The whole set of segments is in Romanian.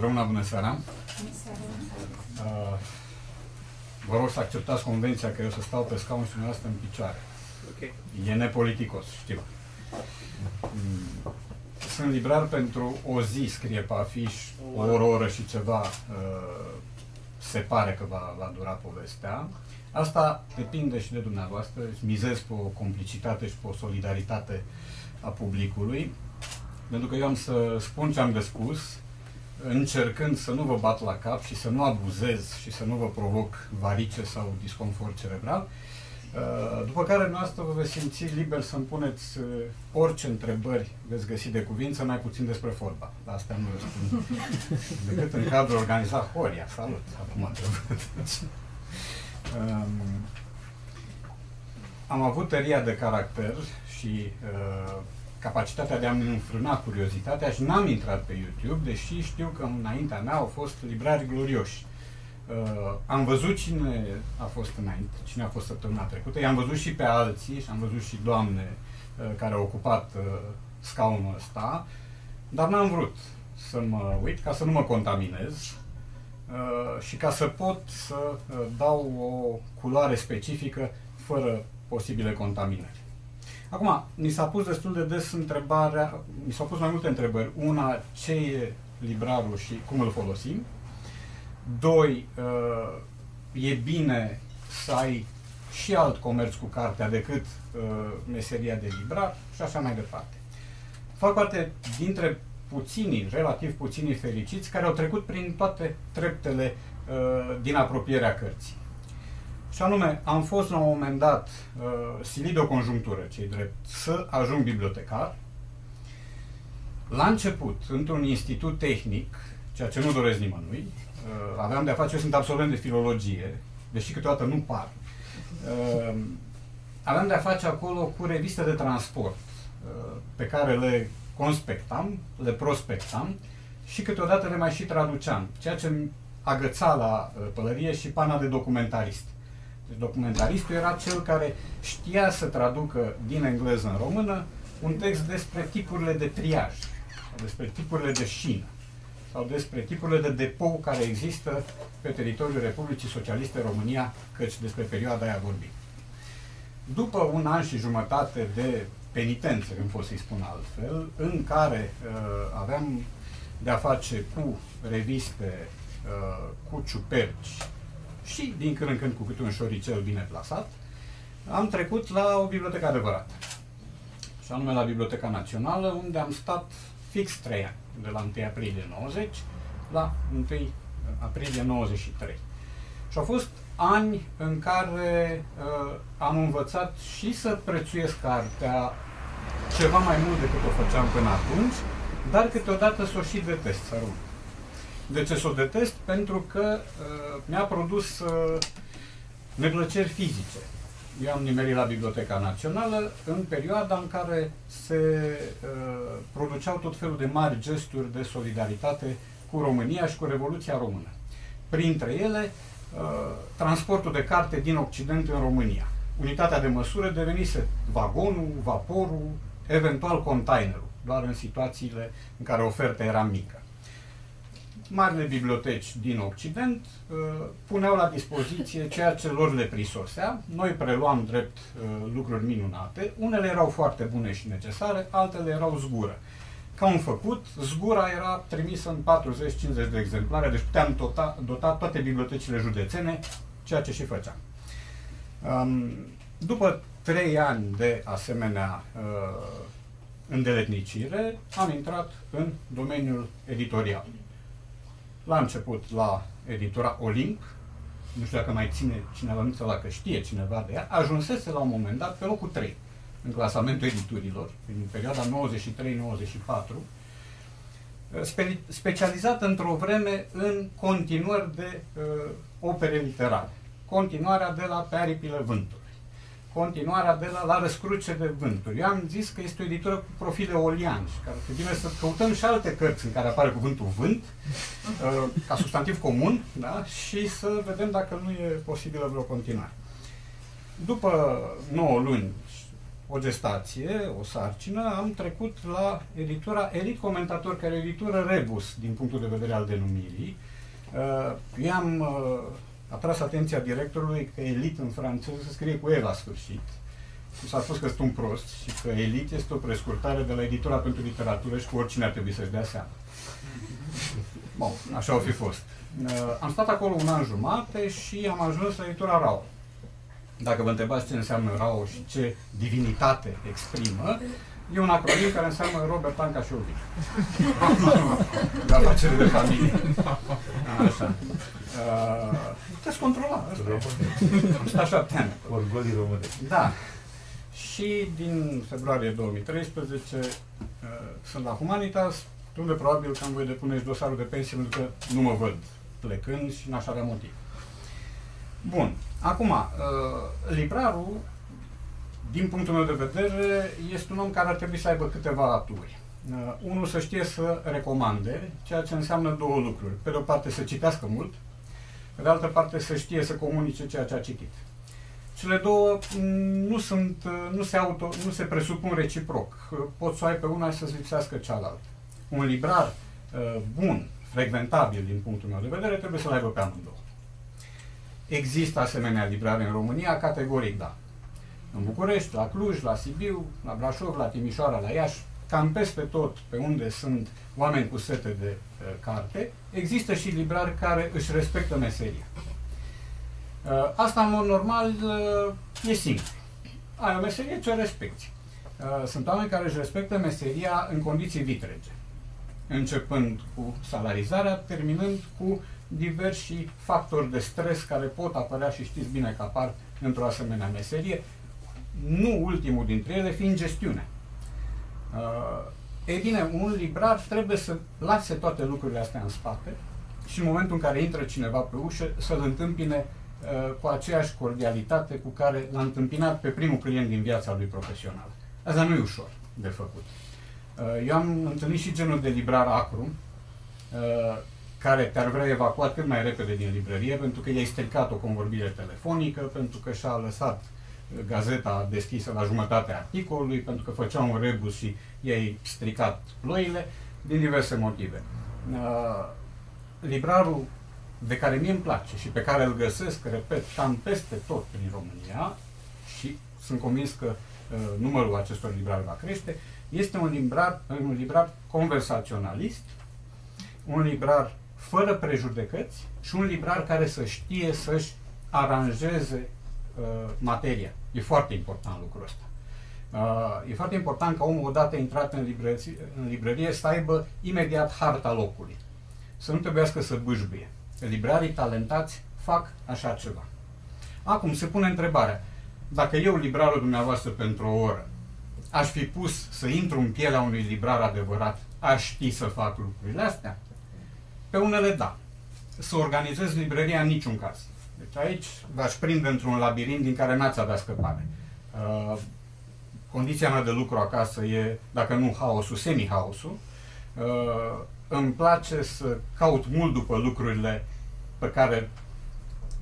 Rămâna, bună seara! Uh, vă rog să acceptați convenția că eu să stau pe scaun și dumneavoastră în picioare. Okay. E nepoliticos, știu. Mm. Sunt librar pentru o zi, scrie pe afiș, o oră, oră și ceva uh, se pare că va, va dura povestea. Asta depinde și de dumneavoastră, mizez pe o complicitate și pe o solidaritate a publicului, pentru că eu am să spun ce am de spus, încercând să nu vă bat la cap și să nu abuzez și să nu vă provoc varice sau disconfort cerebral, uh, după care noastră vă veți simți liber să-mi puneți uh, orice întrebări veți găsi de cuvință, mai puțin despre fotbal. La asta nu răspund decât în cadrul organizat Horia. Salut! Acum um, am avut tăria de caracter și uh, capacitatea de a-mi înfrâna curiozitatea și n-am intrat pe YouTube, deși știu că înaintea mea au fost librari glorioși. Uh, am văzut cine a fost înainte, cine a fost săptămâna trecută, i-am văzut și pe alții și am văzut și doamne uh, care au ocupat uh, scaunul ăsta, dar n-am vrut să mă uit ca să nu mă contaminez uh, și ca să pot să uh, dau o culoare specifică fără posibile contaminări. Acum, mi s-a pus destul de des întrebarea, mi s-au pus mai multe întrebări. Una, ce e librarul și cum îl folosim? Doi, uh, e bine să ai și alt comerț cu cartea decât uh, meseria de librar și așa mai departe. Fac parte dintre puținii, relativ puținii fericiți, care au trecut prin toate treptele uh, din apropierea cărții. Și anume, am fost la un moment dat uh, silit de o conjunctură, cei drept, să ajung bibliotecar. La început, într-un institut tehnic, ceea ce nu doresc nimănui, uh, aveam de-a face, eu sunt absolvent de filologie, deși câteodată nu par. Uh, aveam de-a face acolo cu reviste de transport, uh, pe care le conspectam, le prospectam și câteodată le mai și traduceam, ceea ce agăța la uh, pălărie și pana de documentarist. Deci documentaristul era cel care știa să traducă din engleză în română un text despre tipurile de triaj, sau despre tipurile de șină, sau despre tipurile de depou care există pe teritoriul Republicii Socialiste România, căci despre perioada aia vorbim. După un an și jumătate de penitență, când pot să-i spun altfel, în care uh, aveam de-a face cu reviste, uh, cu ciuperci, și din când în când cu câte un șoricel bine plasat, am trecut la o bibliotecă adevărată. Și anume la Biblioteca Națională, unde am stat fix 3 ani, de la 1 aprilie 90 la 1 aprilie 93. Și au fost ani în care uh, am învățat și să prețuiesc cartea ceva mai mult decât o făceam până atunci, dar câteodată să o și detest, să rămân. De ce să o detest? Pentru că uh, mi-a produs uh, neplăceri fizice. Eu am nimerit la Biblioteca Națională în perioada în care se uh, produceau tot felul de mari gesturi de solidaritate cu România și cu Revoluția Română. Printre ele, uh, transportul de carte din Occident în România. Unitatea de măsură devenise vagonul, vaporul, eventual containerul, doar în situațiile în care oferta era mică marile biblioteci din Occident uh, puneau la dispoziție ceea ce lor le prisosea. Noi preluam drept uh, lucruri minunate. Unele erau foarte bune și necesare, altele erau zgură. Ca un făcut, zgura era trimisă în 40-50 de exemplare, deci puteam dota, dota toate bibliotecile județene, ceea ce și făceam. Um, după trei ani de asemenea uh, îndeletnicire, am intrat în domeniul editorial la început la editura Olimp, nu știu dacă mai ține cineva minte la că știe cineva de ea, ajunsese la un moment dat pe locul 3 în clasamentul editurilor, în perioada 93-94, spe specializată într-o vreme în continuări de uh, opere literare. Continuarea de la Pe aripile vântului continuarea de la, la răscruce de vânturi. Eu am zis că este o editură cu profil eolian și că ar fi bine să căutăm și alte cărți în care apare cuvântul vânt, uh, ca substantiv comun, da? și să vedem dacă nu e posibilă vreo continuare. După 9 luni, o gestație, o sarcină, am trecut la editura Elit Comentator, care e o editură rebus din punctul de vedere al denumirii. Uh, eu am uh, atras atenția directorului că Elit în franceză se scrie cu E la sfârșit. S-a spus că sunt un prost și că Elit este o prescurtare de la editura pentru literatură și cu oricine ar trebui să-și dea seama. Bun, așa o fi fost. Uh, am stat acolo un an jumate și am ajuns la editura RAO. Dacă vă întrebați ce înseamnă RAO și ce divinitate exprimă, e un acronim care înseamnă Robert Anca și Ovidiu. de afaceri de familie. Așa. Uh, puteți controla. Am stat șapte ani. Orgolii române. Da. Și din februarie 2013 uh, sunt la Humanitas, unde probabil că am voi depune și dosarul de pensie pentru că nu mă văd plecând și n-aș avea motiv. Bun. Acum, uh, librarul, din punctul meu de vedere, este un om care ar trebui să aibă câteva aturi. Uh, unul să știe să recomande, ceea ce înseamnă două lucruri. Pe de o parte să citească mult, pe de altă parte să știe să comunice ceea ce a citit. Cele două mm, nu, sunt, uh, nu, se auto, nu se presupun reciproc. Poți să o ai pe una și să-ți lipsească cealaltă. Un librar uh, bun, frecventabil din punctul meu de vedere, trebuie să-l aibă pe amândouă. Există asemenea librare în România? Categoric da. În București, la Cluj, la Sibiu, la Brașov, la Timișoara, la Iași, cam peste tot pe unde sunt oameni cu sete de uh, carte, există și librari care își respectă meseria. Uh, asta, în mod normal, uh, e simplu. Ai o meserie, ce o respecti. Uh, sunt oameni care își respectă meseria în condiții vitrege, începând cu salarizarea, terminând cu diversi factori de stres care pot apărea și știți bine că apar într-o asemenea meserie, nu ultimul dintre ele fiind gestiunea. Uh, ei bine, un librar trebuie să lase toate lucrurile astea în spate și în momentul în care intră cineva pe ușă să-l întâmpine uh, cu aceeași cordialitate cu care l-a întâmpinat pe primul client din viața lui profesională. Asta nu e ușor de făcut. Uh, eu am întâlnit și genul de librar acru, uh, care te-ar vrea evacuat cât mai repede din librărie pentru că i-ai stricat o convorbire telefonică, pentru că și-a lăsat uh, gazeta deschisă la jumătatea articolului, pentru că făcea un rebus și i-ai stricat ploile, din diverse motive. Uh, librarul de care mie îmi place și pe care îl găsesc, repet, cam peste tot prin România și sunt convins că uh, numărul acestor librari va crește, este un librar, un librar conversaționalist, un librar fără prejudecăți și un librar care să știe să-și aranjeze uh, materia. E foarte important lucrul ăsta. Uh, e foarte important ca omul odată intrat în librărie, în librărie să aibă imediat harta locului. Să nu trebuiască să bâșbuie. Librarii talentați fac așa ceva. Acum se pune întrebarea. Dacă eu, librarul dumneavoastră, pentru o oră, aș fi pus să intru în pielea unui librar adevărat, aș ști să fac lucrurile astea? Pe unele da. Să organizez librăria în niciun caz. Deci aici v-aș prinde într-un labirint din care n-ați avea scăpare. Uh, condiția mea de lucru acasă e, dacă nu haosul, semi-haosul. Uh, îmi place să caut mult după lucrurile pe care,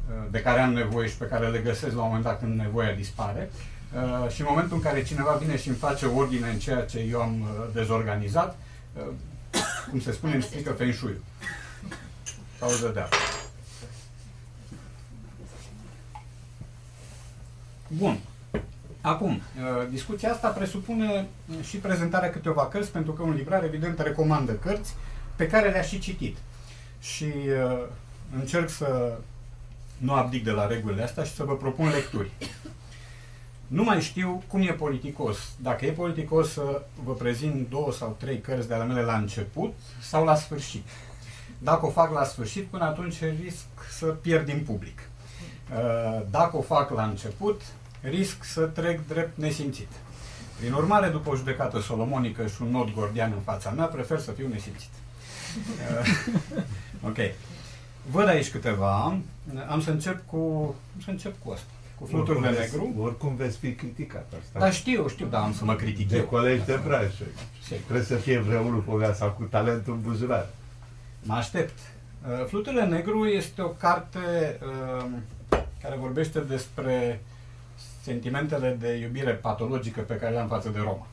uh, de care am nevoie și pe care le găsesc la un moment dat când nevoia dispare. Uh, și în momentul în care cineva vine și îmi face ordine în ceea ce eu am uh, dezorganizat, uh, cum se spune, îmi strică feng shui Pauză de apă. Bun. Acum, uh, discuția asta presupune și prezentarea câteva cărți, pentru că un librar, evident, recomandă cărți pe care le-a și citit. Și uh, încerc să nu abdic de la regulile astea și să vă propun lecturi. Nu mai știu cum e politicos. Dacă e politicos să vă prezint două sau trei cărți de ale mele la început sau la sfârșit. Dacă o fac la sfârșit, până atunci risc să pierd din public. Uh, dacă o fac la început, risc să trec drept nesimțit. Prin urmare, după o judecată solomonică și un nod gordian în fața mea, prefer să fiu nesimțit. Uh, ok. Văd aici câteva. Am să încep cu, am să încep cu asta. Cu fluturile oricum negru. Veți, oricum veți fi criticat asta. Da, știu, știu, dar am să mă critic de eu. colegi de branșă. Sigur. Trebuie să fie vreunul pe viața cu talentul în buzunar. Mă aștept. Uh, Fluturile negru este o carte uh, care vorbește despre sentimentele de iubire patologică pe care le am față de Roma.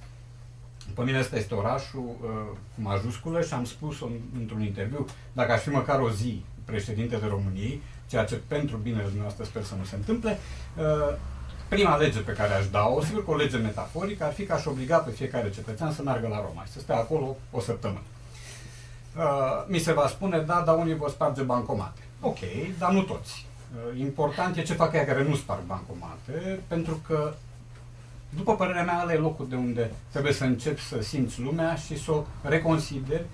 Pe mine ăsta este orașul uh, cu majusculă și am spus într-un interviu, dacă aș fi măcar o zi președinte de României, ceea ce pentru binele dumneavoastră sper să nu se întâmple, uh, prima lege pe care aș da-o, sigur că o lege metaforică, ar fi că aș obliga pe fiecare cetățean să meargă la Roma și să stea acolo o săptămână. Uh, mi se va spune, da, dar unii vor sparge bancomate. Ok, dar nu toți. Uh, important e ce fac ea care nu sparg bancomate, pentru că, după părerea mea, ăla e locul de unde trebuie să începi să simți lumea și să o reconsideri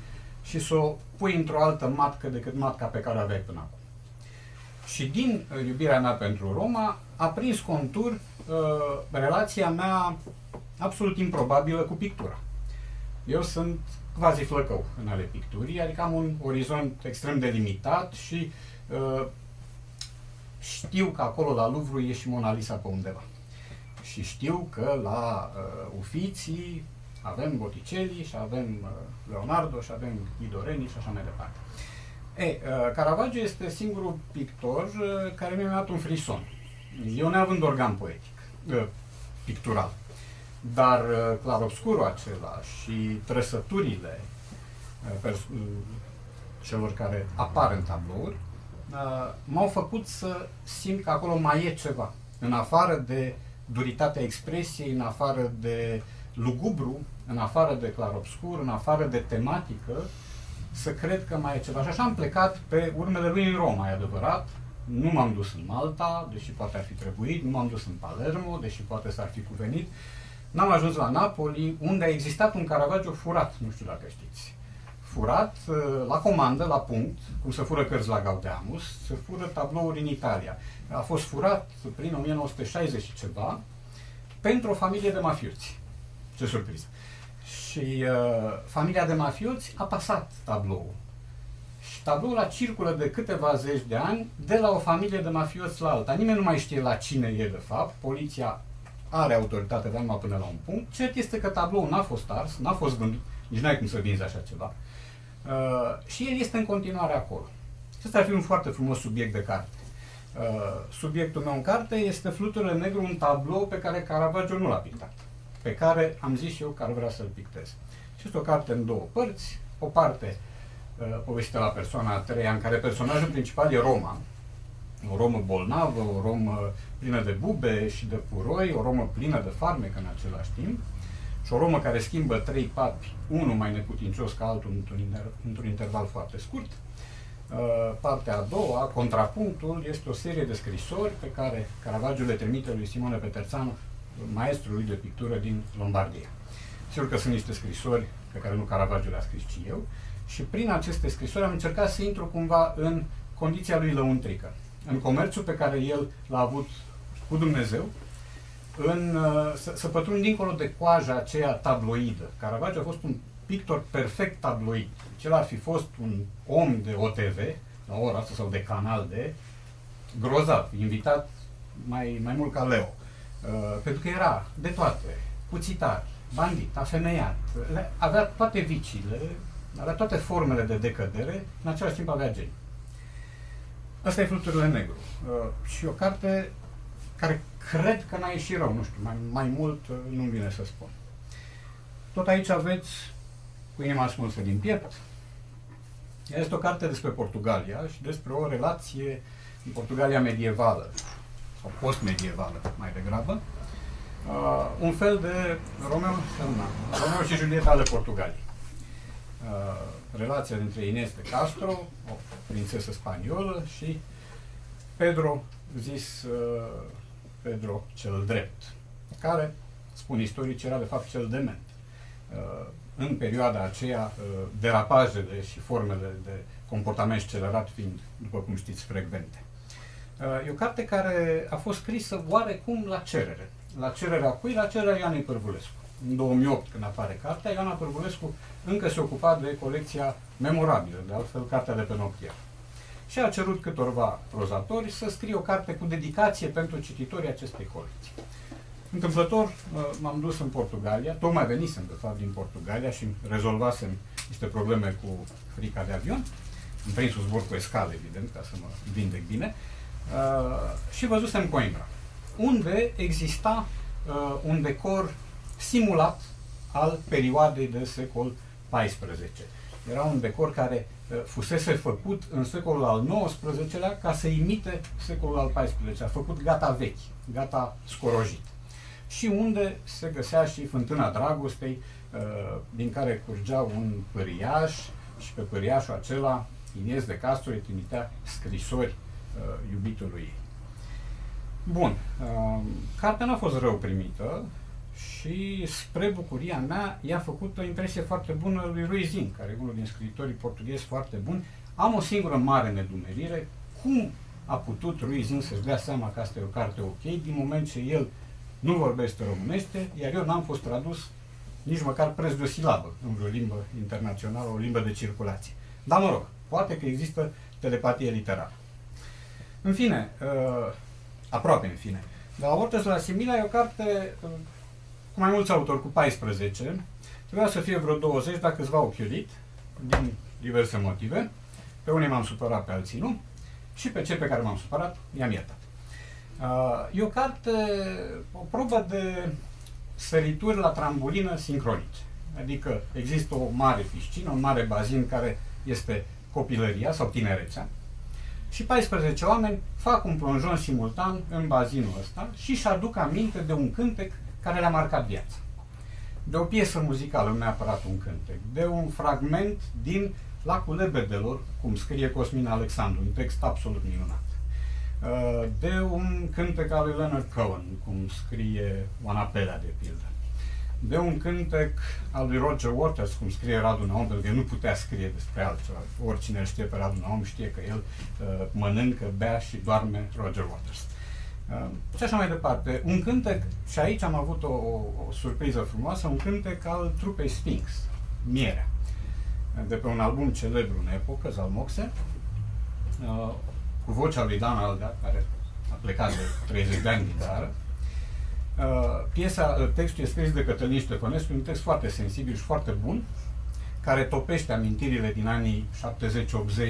și să o pui într-o altă matcă decât matca pe care o aveai până acum. Și din uh, iubirea mea pentru Roma a prins contur uh, relația mea absolut improbabilă cu pictura. Eu sunt quasi flăcău în ale picturii, adică am un orizont extrem de limitat și uh, știu că acolo la Louvre e și Mona Lisa pe undeva. Și știu că la uh, Ufiții avem Botticelli și avem uh, Leonardo și avem Idoreni și așa mai departe. E, uh, Caravaggio este singurul pictor uh, care mi-a dat un frison. Eu neavând organ poetic, uh, pictural, dar uh, clarobscurul acela și trăsăturile uh, uh, celor care apar în tablouri uh, m-au făcut să simt că acolo mai e ceva. În afară de duritatea expresiei, în afară de lugubru, în afară de clarobscur, în afară de tematică, să cred că mai e ceva. Și așa am plecat pe urmele lui în Roma, e adevărat. Nu m-am dus în Malta, deși poate ar fi trebuit, nu m-am dus în Palermo, deși poate s-ar fi cuvenit. N-am ajuns la Napoli, unde a existat un Caravaggio furat, nu știu dacă știți. Furat uh, la comandă, la punct, cum se fură cărți la Gaudeamus, se fură tablouri în Italia. A fost furat prin 1960 și ceva pentru o familie de mafioți. Ce surpriză! Și uh, familia de mafioți a pasat tabloul. Și tabloul la circulă de câteva zeci de ani de la o familie de mafioți la alta. Nimeni nu mai știe la cine e de fapt. Poliția are autoritate de numai până la un punct. Cert este că tabloul n-a fost ars, n-a fost vândut, nici n-ai cum să vinzi așa ceva. Uh, și el este în continuare acolo. Și ăsta ar fi un foarte frumos subiect de carte. Uh, subiectul meu în carte este Fluturile Negru, un tablou pe care Caravaggio nu l-a pictat pe care am zis eu că ar vrea să-l pictez. Și este o carte în două părți, o parte uh, povestită la persoana a treia, în care personajul principal e Roma, o romă bolnavă, o romă plină de bube și de puroi, o romă plină de farmec în același timp, și o romă care schimbă trei papi, unul mai neputincios ca altul într-un, inter- într interval foarte scurt. Uh, partea a doua, contrapunctul, este o serie de scrisori pe care Caravaggio le trimite lui Simone Peterzano maestrului de pictură din Lombardia. Sigur că sunt niște scrisori pe care nu Caravaggio le-a scris, ci eu, și prin aceste scrisori am încercat să intru cumva în condiția lui lăuntrică, în comerțul pe care el l-a avut cu Dumnezeu, în, uh, să, să pătrund dincolo de coaja aceea tabloidă. Caravaggio a fost un pictor perfect tabloid. Cel ar fi fost un om de OTV, la ora asta, sau de canal de, grozav, invitat mai, mai mult ca Leo. Uh, pentru că era de toate, cuțitar, bandit, afemeiat, avea toate viciile, avea toate formele de decădere, în același timp avea geni. Asta e Fluturile Negru. Uh, și o carte care cred că n-a ieșit rău, nu știu, mai, mai mult uh, nu-mi vine să spun. Tot aici aveți cu inima smulsă din piept. Este o carte despre Portugalia și despre o relație în Portugalia medievală sau post-medievală mai degrabă, uh, un fel de Romeo, Romeo și Julieta ale Portugaliei. Uh, relația dintre Inés de Castro, o prințesă spaniolă, și Pedro, zis uh, Pedro cel drept, care, spun istorici, era de fapt cel dement. Uh, în perioada aceea, uh, derapajele și formele de comportament accelerat fiind, după cum știți, frecvente. Uh, e o carte care a fost scrisă oarecum la cerere. La cererea cui? La cererea Ioanei Părvulescu. În 2008, când apare cartea, Ioana Părvulescu încă se ocupa de colecția memorabilă, de altfel, cartea de pe Nokia. Și a cerut câtorva prozatori să scrie o carte cu dedicație pentru cititorii acestei colecții. Întâmplător, uh, m-am dus în Portugalia, tocmai venisem, de fapt, din Portugalia și rezolvasem niște probleme cu frica de avion. Am prins un zbor cu escală, evident, ca să mă vindec bine. Uh, și văzusem Coimbra. unde exista uh, un decor simulat al perioadei de secol XIV. Era un decor care uh, fusese făcut în secolul al XIX-lea ca să imite secolul al XIV-lea, făcut gata vechi, gata scorojit. Și unde se găsea și fântâna dragostei, uh, din care curgea un păriaș și pe păriașul acela Inies de Castro îi trimitea scrisori uh, iubitului ei. Bun, uh, cartea n-a fost rău primită și spre bucuria mea i-a făcut o impresie foarte bună lui Ruizin, care e unul din scriitorii portughezi foarte buni. Am o singură mare nedumerire, cum a putut Ruizin să-și dea seama că asta e o carte ok, din moment ce el nu vorbește românește, iar eu n-am fost tradus nici măcar preț de o silabă în vreo limbă internațională, o limbă de circulație. Dar mă rog, poate că există telepatie literară. În fine, uh, aproape în fine, la Ortes la Simila e o carte uh, cu mai mulți autori, cu 14. Trebuia să fie vreo 20, dacă câțiva au chiulit, din diverse motive. Pe unii m-am supărat, pe alții nu. Și pe cei pe care m-am supărat, i-am iertat. Uh, e o carte, o probă de sărituri la trambulină sincronice. Adică există o mare piscină, un mare bazin care este copilăria sau tinerețea și 14 oameni fac un plonjon simultan în bazinul ăsta și își aduc aminte de un cântec care le-a marcat viața. De o piesă muzicală, nu neapărat un cântec, de un fragment din Lacul Lebedelor, cum scrie Cosmin Alexandru, un text absolut minunat. Uh, de un cântec al lui Leonard Cohen, cum scrie Oana Pelea, de pildă de un cântec al lui Roger Waters, cum scrie Radu Naum, pentru că el nu putea scrie despre altceva. Oricine îl știe pe Radu Naum știe că el uh, mănâncă, bea și doarme Roger Waters. Uh, și așa mai departe. Un cântec, și aici am avut o, o, o surpriză frumoasă, un cântec al trupei Sphinx, Mierea, de pe un album celebru în epocă, Zalmoxe, uh, cu vocea lui Dan Alga, care a plecat de 30 de ani din țară, Uh, piesa, uh, textul este scris de Cătălin Ștefănescu, un text foarte sensibil și foarte bun, care topește amintirile din anii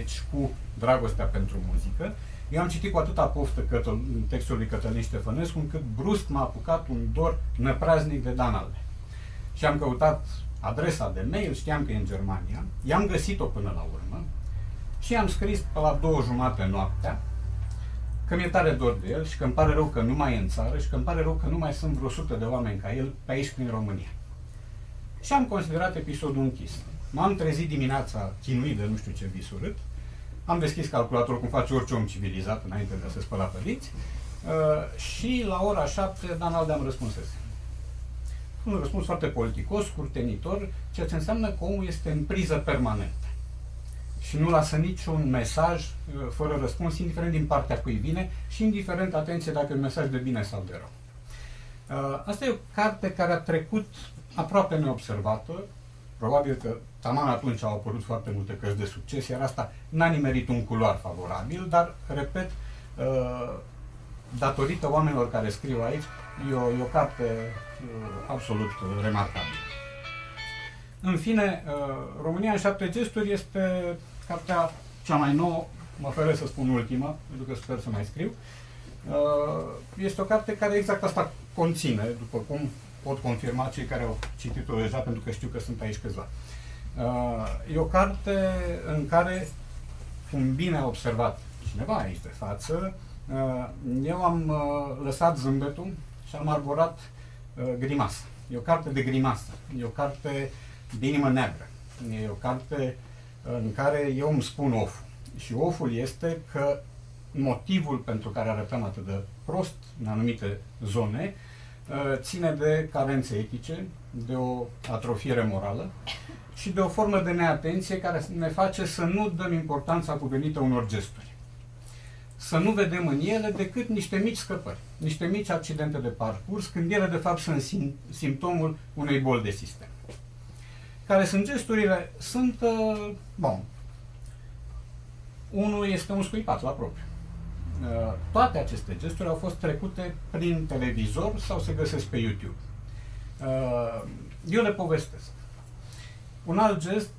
70-80 cu dragostea pentru muzică. Eu am citit cu atâta poftă cătă, textul lui Cătălin Ștefănescu, încât brusc m-a apucat un dor năpraznic de Dan Albe. Și am căutat adresa de mail, știam că e în Germania, i-am găsit-o până la urmă și am scris pe la două jumate noaptea, că mi-e tare dor de el și că îmi pare rău că nu mai e în țară și că îmi pare rău că nu mai sunt vreo sută de oameni ca el pe aici prin România. Și am considerat episodul închis. M-am trezit dimineața chinuit de nu știu ce vis urât, am deschis calculatorul cum face orice om civilizat înainte de a se spăla pe dinți uh, și la ora 7 Dan Alde am răspunsese. Un răspuns foarte politicos, curtenitor, ceea ce înseamnă că omul este în priză permanentă și nu lasă niciun mesaj uh, fără răspuns, indiferent din partea cui vine și indiferent, atenție, dacă e un mesaj de bine sau de rău. Uh, asta e o carte care a trecut aproape neobservată, probabil că taman atunci au apărut foarte multe cărți de succes, iar asta n-a nimerit un culoar favorabil, dar, repet, uh, datorită oamenilor care scriu aici, e o, e o carte absolut remarcabilă. În fine, România în șapte gesturi este Cartea cea mai nouă, mă oferă să spun ultima, pentru că sper să mai scriu, uh, este o carte care exact asta conține, după cum pot confirma cei care au citit-o deja, pentru că știu că sunt aici câțiva. Uh, e o carte în care, cum bine a observat cineva aici de față, uh, eu am lăsat zâmbetul și am arborat grimasă. E o carte de grimasă, e o carte de inimă neagră, e o carte în care eu îmi spun of. Și oful este că motivul pentru care arătăm atât de prost în anumite zone uh, ține de carențe etice, de o atrofiere morală și de o formă de neatenție care ne face să nu dăm importanța cuvenită unor gesturi. Să nu vedem în ele decât niște mici scăpări, niște mici accidente de parcurs, când ele de fapt sunt sim- simptomul unei boli de sistem care sunt gesturile, sunt, uh, bun, unul este un scuipat la propriu. Uh, toate aceste gesturi au fost trecute prin televizor sau se găsesc pe YouTube. Uh, eu le povestesc. Un alt gest,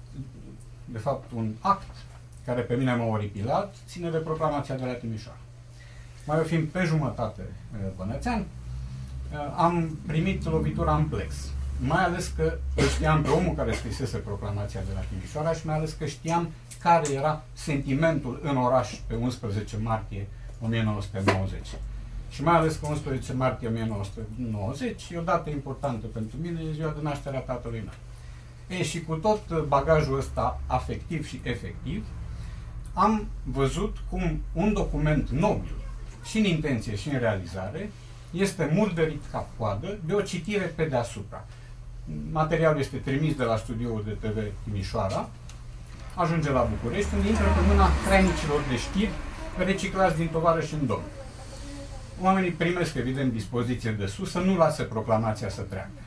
de fapt un act, care pe mine m-a oripilat, ține de proclamația de la Timișoara. mai eu fiind pe jumătate uh, bănățean, uh, am primit lovitura în plex. Mai ales că îl știam pe omul care scrisese proclamația de la Timișoara și mai ales că știam care era sentimentul în oraș pe 11 martie 1990. Și mai ales că 11 martie 1990 e o dată importantă pentru mine, e ziua de naștere a tatălui meu. E, și cu tot bagajul ăsta afectiv și efectiv, am văzut cum un document nobil, și în intenție și în realizare, este murdărit ca coadă de o citire pe deasupra. Materialul este trimis de la studioul de TV Timișoara, ajunge la București, unde intră pe mâna trainicilor de știri reciclați din tovară și în domn. Oamenii primesc, evident, dispoziție de sus să nu lase proclamația să treacă.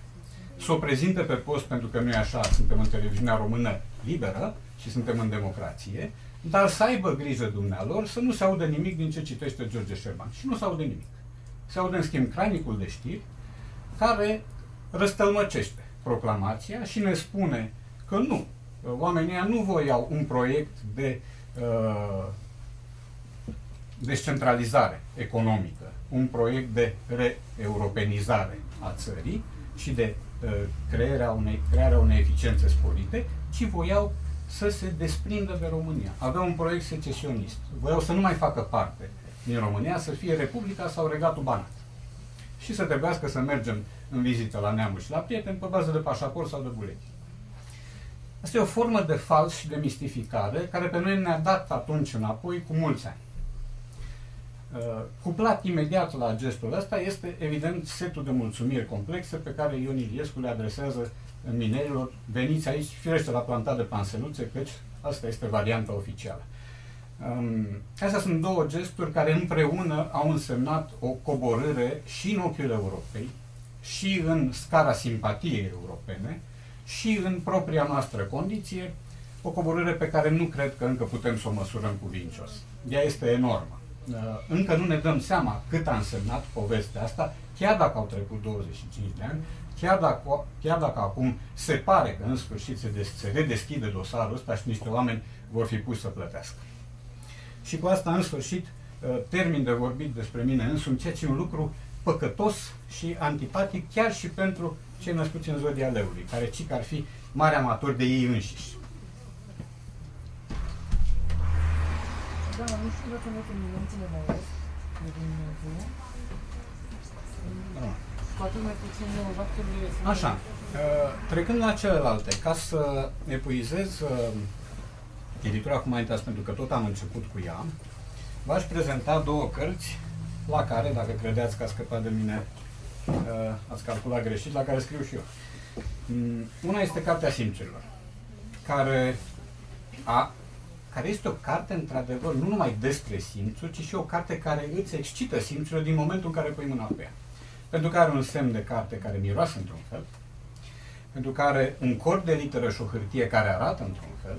Să o prezinte pe post, pentru că nu e așa, suntem în televiziunea română liberă și suntem în democrație, dar să aibă grijă dumnealor să nu se audă nimic din ce citește George Sherman. Și nu se aude nimic. Se aude, în schimb, cranicul de știri, care răstălmăcește proclamația și ne spune că nu, oamenii nu voiau un proiect de uh, descentralizare economică, un proiect de reeuropenizare a țării și de uh, crearea, unei, crearea unei eficiențe sporite, ci voiau să se desprindă de România. Aveau un proiect secesionist. Voiau să nu mai facă parte din România, să fie Republica sau Regatul Banat. Și să trebuiască să mergem în vizită la neamuri și la prieteni pe bază de pașaport sau de buletin. Asta e o formă de fals și de mistificare care pe noi ne-a dat atunci înapoi cu mulți ani. Uh, cuplat imediat la gestul ăsta este, evident, setul de mulțumiri complexe pe care Ion Iliescu le adresează minerilor. Veniți aici, firește la plantat de panseluțe, căci asta este varianta oficială. Um, astea sunt două gesturi care împreună au însemnat o coborâre și în ochiul Europei, și în scara simpatiei europene, și în propria noastră condiție, o coborâre pe care nu cred că încă putem să o măsurăm cuvincios. Ea este enormă. Uh, încă nu ne dăm seama cât a însemnat povestea asta, chiar dacă au trecut 25 de ani, chiar dacă, chiar dacă acum se pare că în sfârșit se, des, se redeschide dosarul ăsta și niște oameni vor fi puși să plătească. Și cu asta, în sfârșit, uh, termin de vorbit despre mine însumi, ceea ce e un lucru păcătos și antipatic chiar și pentru cei născuți în zodia leului, care ci că ar fi mari amatori de ei înșiși. Da, nu știu dacă nu terminăm să le mai Da. Poate mai puțin factorile Așa. Uh, trecând la celelalte, ca să epuizez uh, editura Humanitas, pentru că tot am început cu ea, v-aș prezenta două cărți la care, dacă credeți că a scăpat de mine, uh, ați calculat greșit, la care scriu și eu. Mm, una este Cartea Simțurilor, care, a, care este o carte, într-adevăr, nu numai despre simțuri, ci și o carte care îți excită simțurile din momentul în care pui mâna pe ea. Pentru că are un semn de carte care miroase într-un fel, pentru că are un corp de literă și o hârtie care arată într-un fel,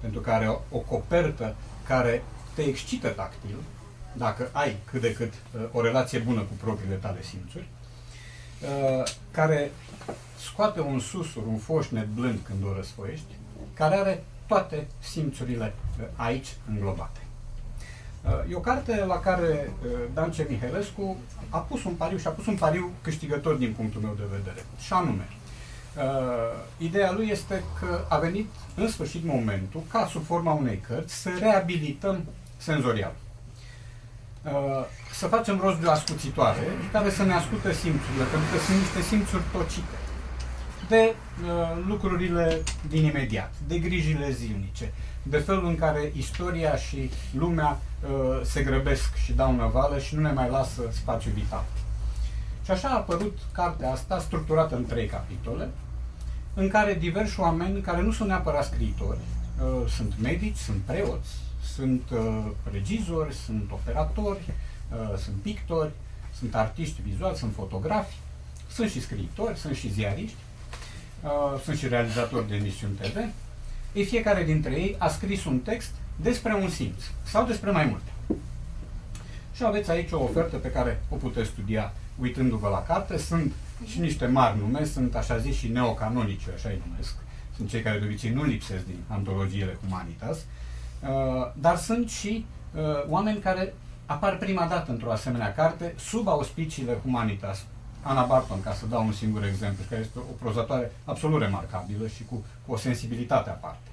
pentru că are o, o copertă care te excită tactil, dacă ai cât de cât uh, o relație bună cu propriile tale simțuri, uh, care scoate un susur, un foșnet blând când o răsfoiești, care are toate simțurile uh, aici înglobate. E o carte la care Dance Mihailescu a pus un pariu și a pus un pariu câștigător din punctul meu de vedere. Și anume, ideea lui este că a venit în sfârșit momentul ca sub forma unei cărți să reabilităm senzorial. Uh, să facem rost de o ascuțitoare care să ne asculte simțurile, pentru că sunt niște simțuri tocite de uh, lucrurile din imediat, de grijile zilnice, de felul în care istoria și lumea uh, se grăbesc și dau năvală și nu ne mai lasă spațiu vital. Și așa a apărut cartea asta, structurată în trei capitole, în care diversi oameni care nu sunt neapărat scriitori, uh, sunt medici, sunt preoți, sunt uh, regizori, sunt operatori, uh, sunt pictori, sunt artiști vizuali, sunt fotografi, sunt și scriitori, sunt și ziariști, uh, sunt și realizatori de emisiuni TV. Ei, fiecare dintre ei a scris un text despre un simț sau despre mai multe. Și aveți aici o ofertă pe care o puteți studia uitându-vă la carte. Sunt și niște mari nume, sunt așa zis și neocanonici, așa îi numesc. Sunt cei care de obicei nu lipsesc din antologiile Humanitas. Uh, dar sunt și uh, oameni care apar prima dată într-o asemenea carte sub auspiciile Humanitas. Ana Barton, ca să dau un singur exemplu, care este o prozatoare absolut remarcabilă și cu, cu o sensibilitate aparte.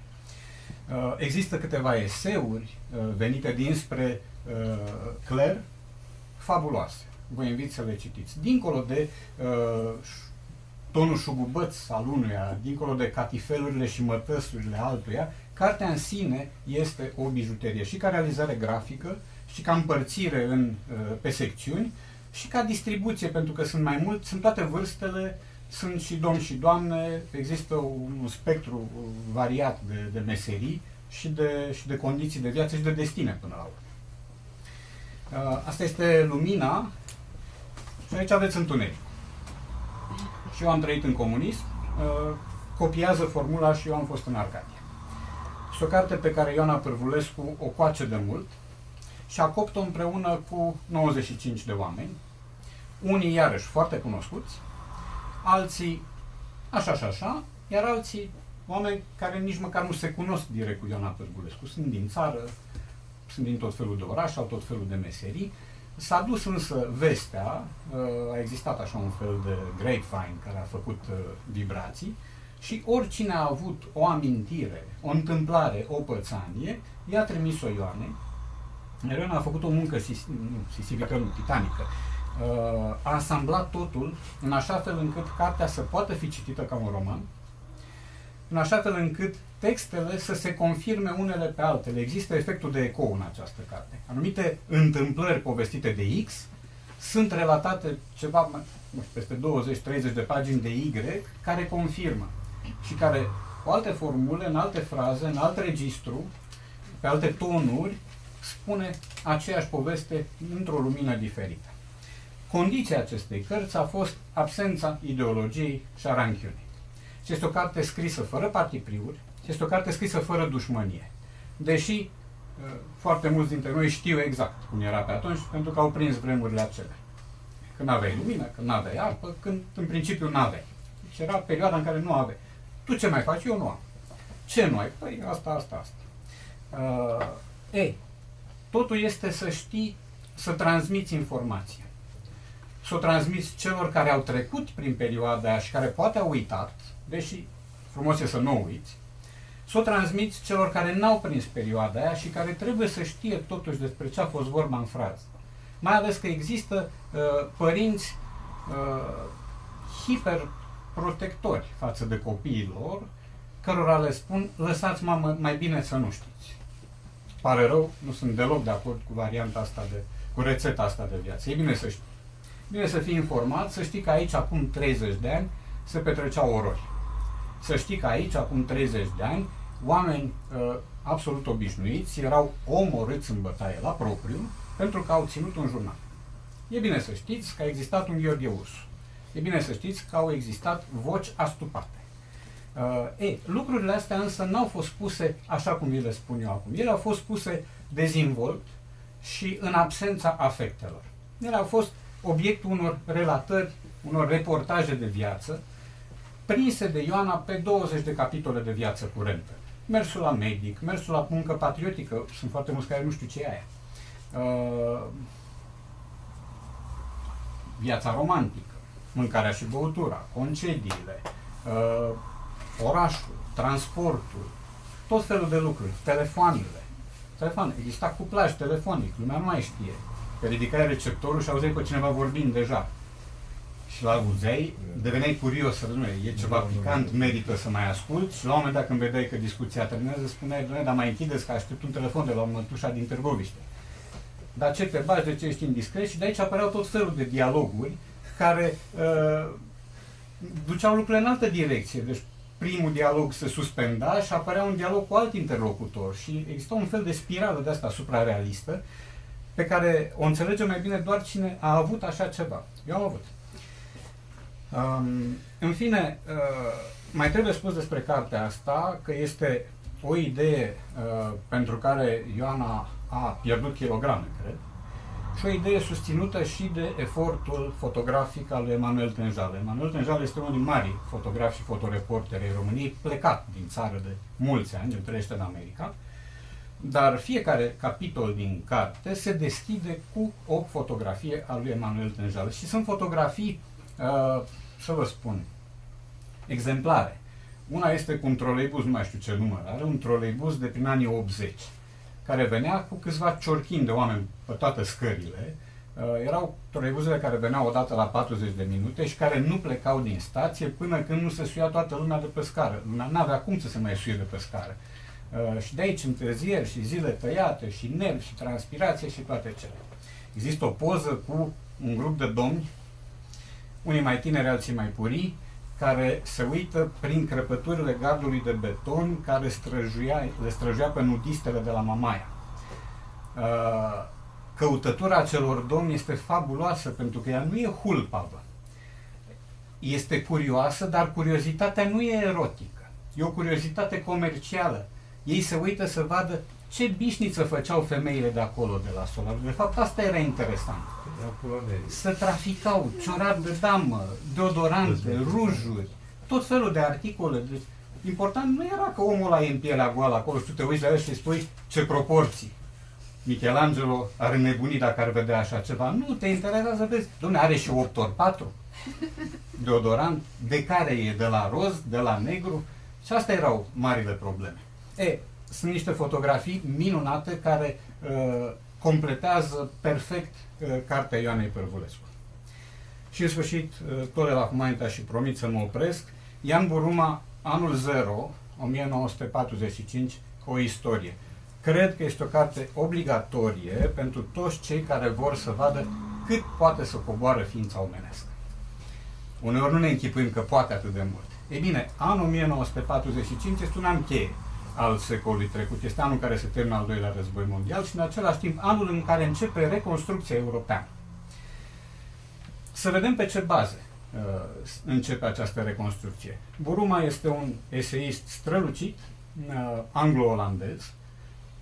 Uh, există câteva eseuri uh, venite dinspre uh, Claire, fabuloase. Vă invit să le citiți. Dincolo de uh, tonul șugubăț al unuia, dincolo de catifelurile și mătăsurile altuia, cartea în sine este o bijuterie și ca realizare grafică, și ca împărțire în, uh, pe secțiuni, și ca distribuție, pentru că sunt mai mulți, sunt toate vârstele, sunt și domni și doamne, există un spectru variat de, de meserii și de, și de condiții de viață și de destine până la urmă. Uh, asta este lumina și aici aveți întuneric. Și eu am trăit în comunism, uh, copiază formula și eu am fost în Arcadia. Este o carte pe care Ioana Pârvulescu o coace de mult și a copt-o împreună cu 95 de oameni, unii iarăși foarte cunoscuți, alții așa și așa, iar alții oameni care nici măcar nu se cunosc direct cu Ioana Pârvulescu, sunt din țară, sunt din tot felul de oraș, au tot felul de meserii. S-a dus însă vestea, uh, a existat așa un fel de grapevine care a făcut uh, vibrații și oricine a avut o amintire, o întâmplare, o pățanie, i-a trimis-o Ioane. Ioana a făcut o muncă sisivică, nu, titanică. Uh, a asamblat totul în așa fel încât cartea să poată fi citită ca un roman, în așa fel încât textele să se confirme unele pe altele. Există efectul de eco în această carte. Anumite întâmplări povestite de X sunt relatate ceva, nu știu, peste 20-30 de pagini de Y, care confirmă și care, cu alte formule, în alte fraze, în alt registru, pe alte tonuri, spune aceeași poveste într-o lumină diferită. Condiția acestei cărți a fost absența ideologiei și a ranchiunii. Este o carte scrisă fără partipriuri, este o carte scrisă fără dușmănie. Deși uh, foarte mulți dintre noi știu exact cum era pe atunci, pentru că au prins vremurile acelea. Când aveai lumină, când nu aveai apă, când în principiu nu aveai. Deci era perioada în care nu aveai. Tu ce mai faci? Eu nu am. Ce nu ai? Păi asta, asta, asta. Uh, ei, totul este să știi să transmiți informația. Să o transmiți celor care au trecut prin perioada aia și care poate au uitat, deși frumos e să nu o uiți, să o transmiți celor care n-au prins perioada aia și care trebuie să știe totuși despre ce a fost vorba în frază. Mai ales că există uh, părinți uh, hiperprotectori față de copiii lor, cărora le spun, lăsați mamă mai bine să nu știți. Pare rău, nu sunt deloc de acord cu varianta asta de, cu rețeta asta de viață. E bine să știi. Bine să fii informat, să știi că aici acum 30 de ani se petreceau orori. Să știi că aici, acum 30 de ani, oameni uh, absolut obișnuiți erau omorâți în bătaie la propriu pentru că au ținut un jurnal. E bine să știți că a existat un Gheorghe Ursu. E bine să știți că au existat voci astupate. Uh, e, lucrurile astea însă n-au fost puse așa cum vi le spun eu acum. Ele au fost puse dezinvolt și în absența afectelor. Ele au fost obiectul unor relatări, unor reportaje de viață, prinse de Ioana pe 20 de capitole de viață curentă. Mersul la medic, mersul la muncă patriotică, sunt foarte mulți care nu știu ce e aia. Uh, viața romantică, mâncarea și băutura, concediile, uh, orașul, transportul, tot felul de lucruri, telefoanele. Telefon, exista cuplaj telefonic, lumea nu mai știe. Că ridicai receptorul și auzeai pe cineva vorbind deja și la auzeai, deveneai curios, să nu e ceva da, picant, da. merită să mai asculti și la un moment dat când vedeai că discuția terminează, spuneai, doamne, dar mai închideți că aștept un telefon de la mătușa din Târgoviște. Dar ce te bagi, de ce ești indiscret? Și de aici apăreau tot felul de dialoguri care uh, duceau lucrurile în altă direcție. Deci primul dialog se suspenda și apărea un dialog cu alt interlocutor și exista un fel de spirală de asta suprarealistă pe care o înțelege mai bine doar cine a avut așa ceva. Eu am avut. Um, în fine, uh, mai trebuie spus despre cartea asta că este o idee uh, pentru care Ioana a pierdut kilograme, cred, și o idee susținută și de efortul fotografic al lui Emanuel Tenjale. Emanuel Tenjale este unul din mari fotografi și fotoreporteri ai României, plecat din țară de mulți ani, el trăiește în America. dar fiecare capitol din carte se deschide cu o fotografie a lui Emanuel Tânjală. Și sunt fotografii, uh, să vă spun, exemplare. Una este cu un troleibuz, nu mai știu ce număr are, un troleibuz de prin anii 80, care venea cu câțiva ciorchini de oameni pe toate scările. Uh, erau troleibuzele care veneau odată la 40 de minute și care nu plecau din stație până când nu se suia toată lumea de pe scară. Lumea n-avea cum să se mai suie de pe scară. Uh, și de aici întârzieri și zile tăiate și nervi și transpirație și toate cele. Există o poză cu un grup de domni, unii mai tineri, alții mai purii, care se uită prin crăpăturile gardului de beton care străjuia, le străjuia pe nudistele de la Mamaia. Uh, căutătura acelor domni este fabuloasă pentru că ea nu e hulpavă. Este curioasă, dar curiozitatea nu e erotică. E o curiozitate comercială. Ei se uită să vadă ce bișniță făceau femeile de acolo, de la Solar. De fapt, asta era interesant. Să traficau ciorapi de damă, deodorante, rujuri, tot felul de articole. Deci, important nu era că omul ăla e în pielea goală acolo și tu te uiți la el și spui ce proporții. Michelangelo ar înnebuni dacă ar vedea așa ceva. Nu, te interesează să vezi. Dom'le, are și 8 ori 4 deodorant, de care e de la roz, de la negru. Și astea erau marile probleme. E, sunt niște fotografii minunate care uh, completează perfect uh, cartea Ioanei Părvulescu. Și în sfârșit, uh, tot de la Humanita și promit să mă opresc, Ian Buruma, anul 0, 1945, o istorie. Cred că este o carte obligatorie pentru toți cei care vor să vadă cât poate să coboară ființa omenească. Uneori nu ne închipuim că poate atât de mult. Ei bine, anul 1945 este un an cheie al secolului trecut. Este anul în care se termină al doilea război mondial și în același timp anul în care începe reconstrucția europeană. Să vedem pe ce baze uh, începe această reconstrucție. Buruma este un eseist strălucit, uh, anglo-olandez,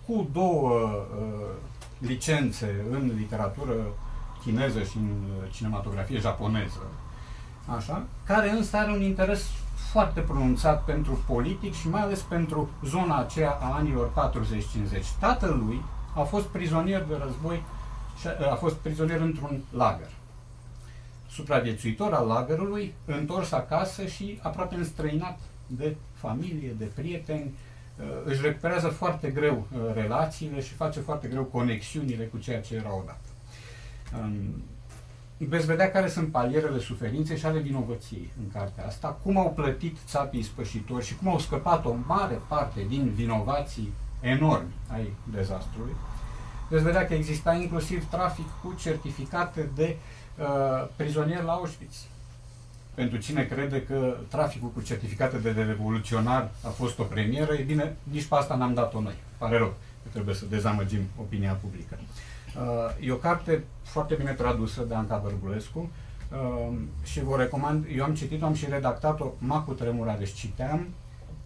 cu două uh, licențe în literatură chineză și în uh, cinematografie japoneză, așa, care însă are un interes foarte pronunțat pentru politic și mai ales pentru zona aceea a anilor 40-50. Tatălui a fost prizonier de război și a fost prizonier într-un lagăr. Supraviețuitor al lagărului, întors acasă și aproape înstrăinat de familie, de prieteni, uh, își recuperează foarte greu uh, relațiile și face foarte greu conexiunile cu ceea ce era odată. Um, veți vedea care sunt palierele suferinței și ale vinovăției în cartea asta, cum au plătit țapii spășitori și cum au scăpat o mare parte din vinovații enormi ai dezastrului. Veți vedea că exista inclusiv trafic cu certificate de uh, prizonieri la Auschwitz. Pentru cine crede că traficul cu certificate de revoluționar a fost o premieră, e bine, nici pe asta n-am dat-o noi. Pare rău că trebuie să dezamăgim opinia publică. Uh, e o carte foarte bine tradusă de Anca Bărbulescu uh, și vă recomand, eu am citit-o, am și redactat-o, m-a cutremura, deci citeam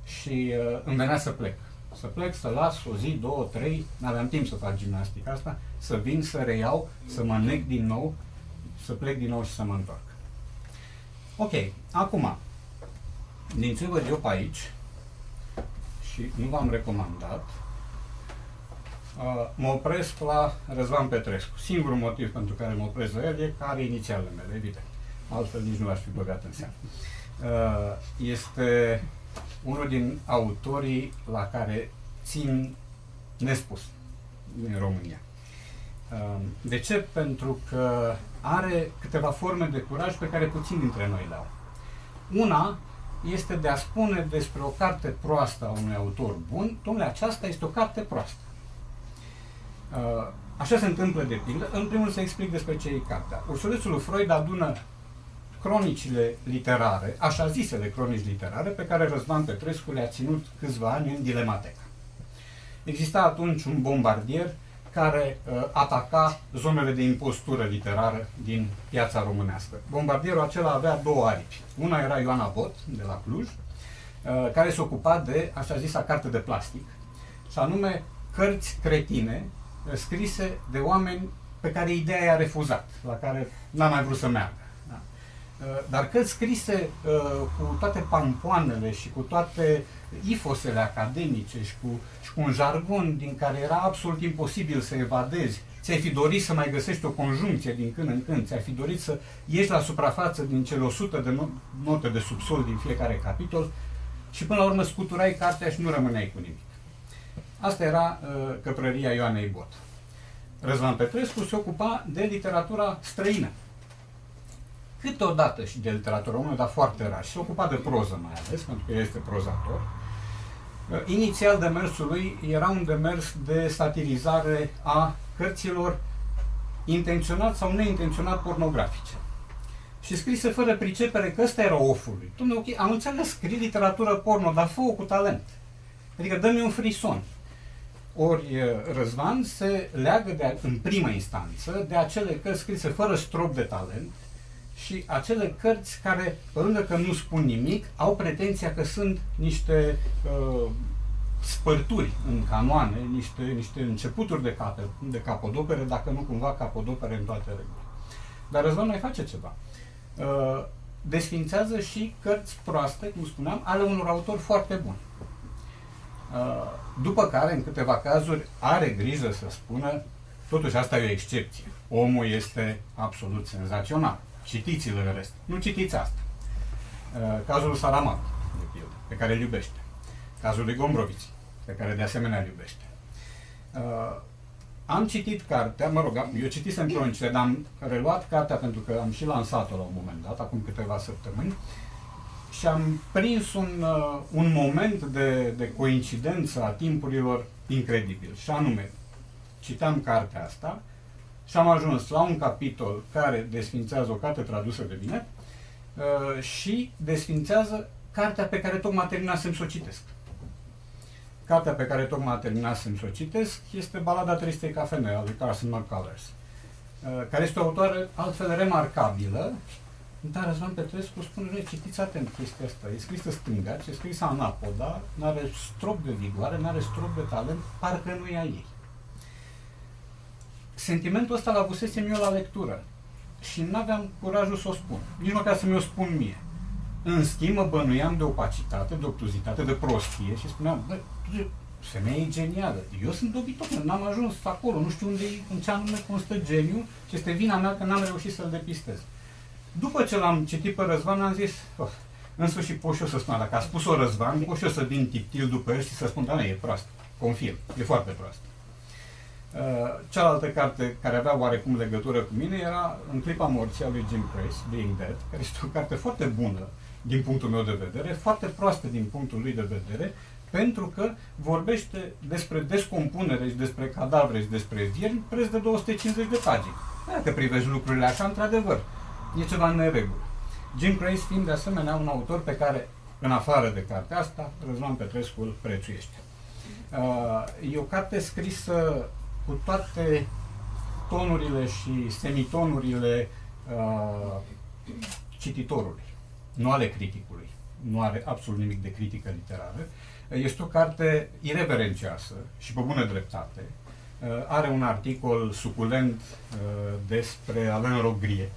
și uh, îmi venea să plec. Să plec, să las o zi, două, trei, n-aveam timp să fac gimnastica asta, să vin, să reiau, să mă nec din nou, să plec din nou și să mă întorc. Ok, acum, din ce văd eu pe aici, și nu v-am recomandat, Uh, mă opresc la Răzvan Petrescu. Singurul motiv pentru care mă opresc la el e că are inițialele mele, evident. Altfel nici nu aș fi băgat în seamă. Uh, este unul din autorii la care țin nespus din România. Uh, de ce? Pentru că are câteva forme de curaj pe care puțin dintre noi le au. Una este de a spune despre o carte proastă a unui autor bun, domnule, aceasta este o carte proastă. Uh, așa se întâmplă de pildă. În primul să explic despre ce e cartea. Ursulețul lui Freud adună cronicile literare, așa zisele cronici literare, pe care Răzvan Petrescu le-a ținut câțiva ani în Dilemateca. Exista atunci un bombardier care uh, ataca zonele de impostură literară din piața românească. Bombardierul acela avea două aripi. Una era Ioana Bot, de la Cluj, uh, care se ocupa de, așa zisa, carte de plastic, și anume cărți cretine scrise de oameni pe care ideea i-a refuzat, la care n-a mai vrut să meargă. Da. Uh, dar cărți scrise uh, cu toate pampoanele și cu toate ifosele academice și cu, și cu un jargon din care era absolut imposibil să evadezi. Ți-ai fi dorit să mai găsești o conjuncție din când în când, ți-ai fi dorit să ieși la suprafață din cele 100 de no- note de subsol din fiecare capitol și până la urmă scuturai cartea și nu rămâneai cu nimic. Asta era uh, căprăria Ioanei Bot. Răzvan Petrescu se ocupa de literatura străină. Câteodată și de literatură română, dar foarte rar. Și se ocupa de proză mai ales, pentru că el este prozator. Uh, Inițial demersul lui era un demers de satirizare a cărților intenționat sau neintenționat pornografice. Și scrise fără pricepere că ăsta era oful lui. Dom'le, ok, am înțeles, scrii literatură porno, dar fă cu talent. Adică dă-mi un frison. Ori eh, Răzvan se leagă de, în prima instanță de acele cărți scrise fără strop de talent și acele cărți care, pe lângă că nu spun nimic, au pretenția că sunt niște uh, spărturi în canoane, niște, niște începuturi de, cape, de capodopere, dacă nu cumva capodopere în toate regulile. Dar Răzvan mai face ceva. Uh, desfințează și cărți proaste, cum spuneam, ale unor autori foarte buni. Uh, după care, în câteva cazuri, are grijă să spună, totuși asta e o excepție. Omul este absolut senzațional. Citiți-l în rest. Nu citiți asta. Uh, cazul Saramago, de pildă, pe care îl iubește. Cazul lui Gombrowicz, pe care de asemenea îl iubește. Uh, am citit cartea, mă rog, am- eu citisem cronicile, dar am reluat cartea pentru că am și lansat-o la un moment dat, acum câteva săptămâni, și am prins un, uh, un moment de, de coincidență a timpurilor incredibil. Și anume, citeam cartea asta și am ajuns la un capitol care desfințează o carte tradusă de mine uh, și desfințează cartea pe care tocmai terminasem să o citesc. Cartea pe care tocmai terminasem să o citesc este Balada Tristei Cafene, al lui Carson McCullers, uh, care este o autoare altfel remarcabilă, dar Răzvan Petrescu spune, "Noi, citiți atent chestia asta, e scrisă stângaci, e scrisă anapoda, nu are strop de vigoare, nu are strop de talent, parcă nu e a ei. Sentimentul ăsta l avusesem eu la lectură și nu aveam curajul să o spun, nici măcar să mi-o spun mie. În schimb, mă bănuiam de opacitate, de obtuzitate, de prostie și spuneam, bă, femeia e genială. Eu sunt dobitor, n-am ajuns acolo, nu știu unde, în ce anume constă geniu și este vina mea că n-am reușit să-l depistez. După ce l-am citit pe Răzvan, am zis, oh, în sfârșit pot și eu să spun, dacă a spus-o Răzvan, pot și eu să vin tiptil după el și să spun, da, e proastă, confirm, e foarte proastă. Uh, cealaltă carte care avea oarecum legătură cu mine era În clipa morții a lui Jim Crace, Being Dead, care este o carte foarte bună din punctul meu de vedere, foarte proastă din punctul lui de vedere, pentru că vorbește despre descompunere și despre cadavre și despre viermi preț de 250 de pagini. Dacă privești lucrurile așa, într-adevăr, e ceva în neregulă. Jim Crace fiind de asemenea un autor pe care, în afară de cartea asta, Răzvan Petrescu îl prețuiește. Uh, e o carte scrisă cu toate tonurile și semitonurile uh, cititorului, nu ale criticului. Nu are absolut nimic de critică literară. Este o carte ireverencioasă și pe bună dreptate. Uh, are un articol suculent uh, despre Alain Rogrie.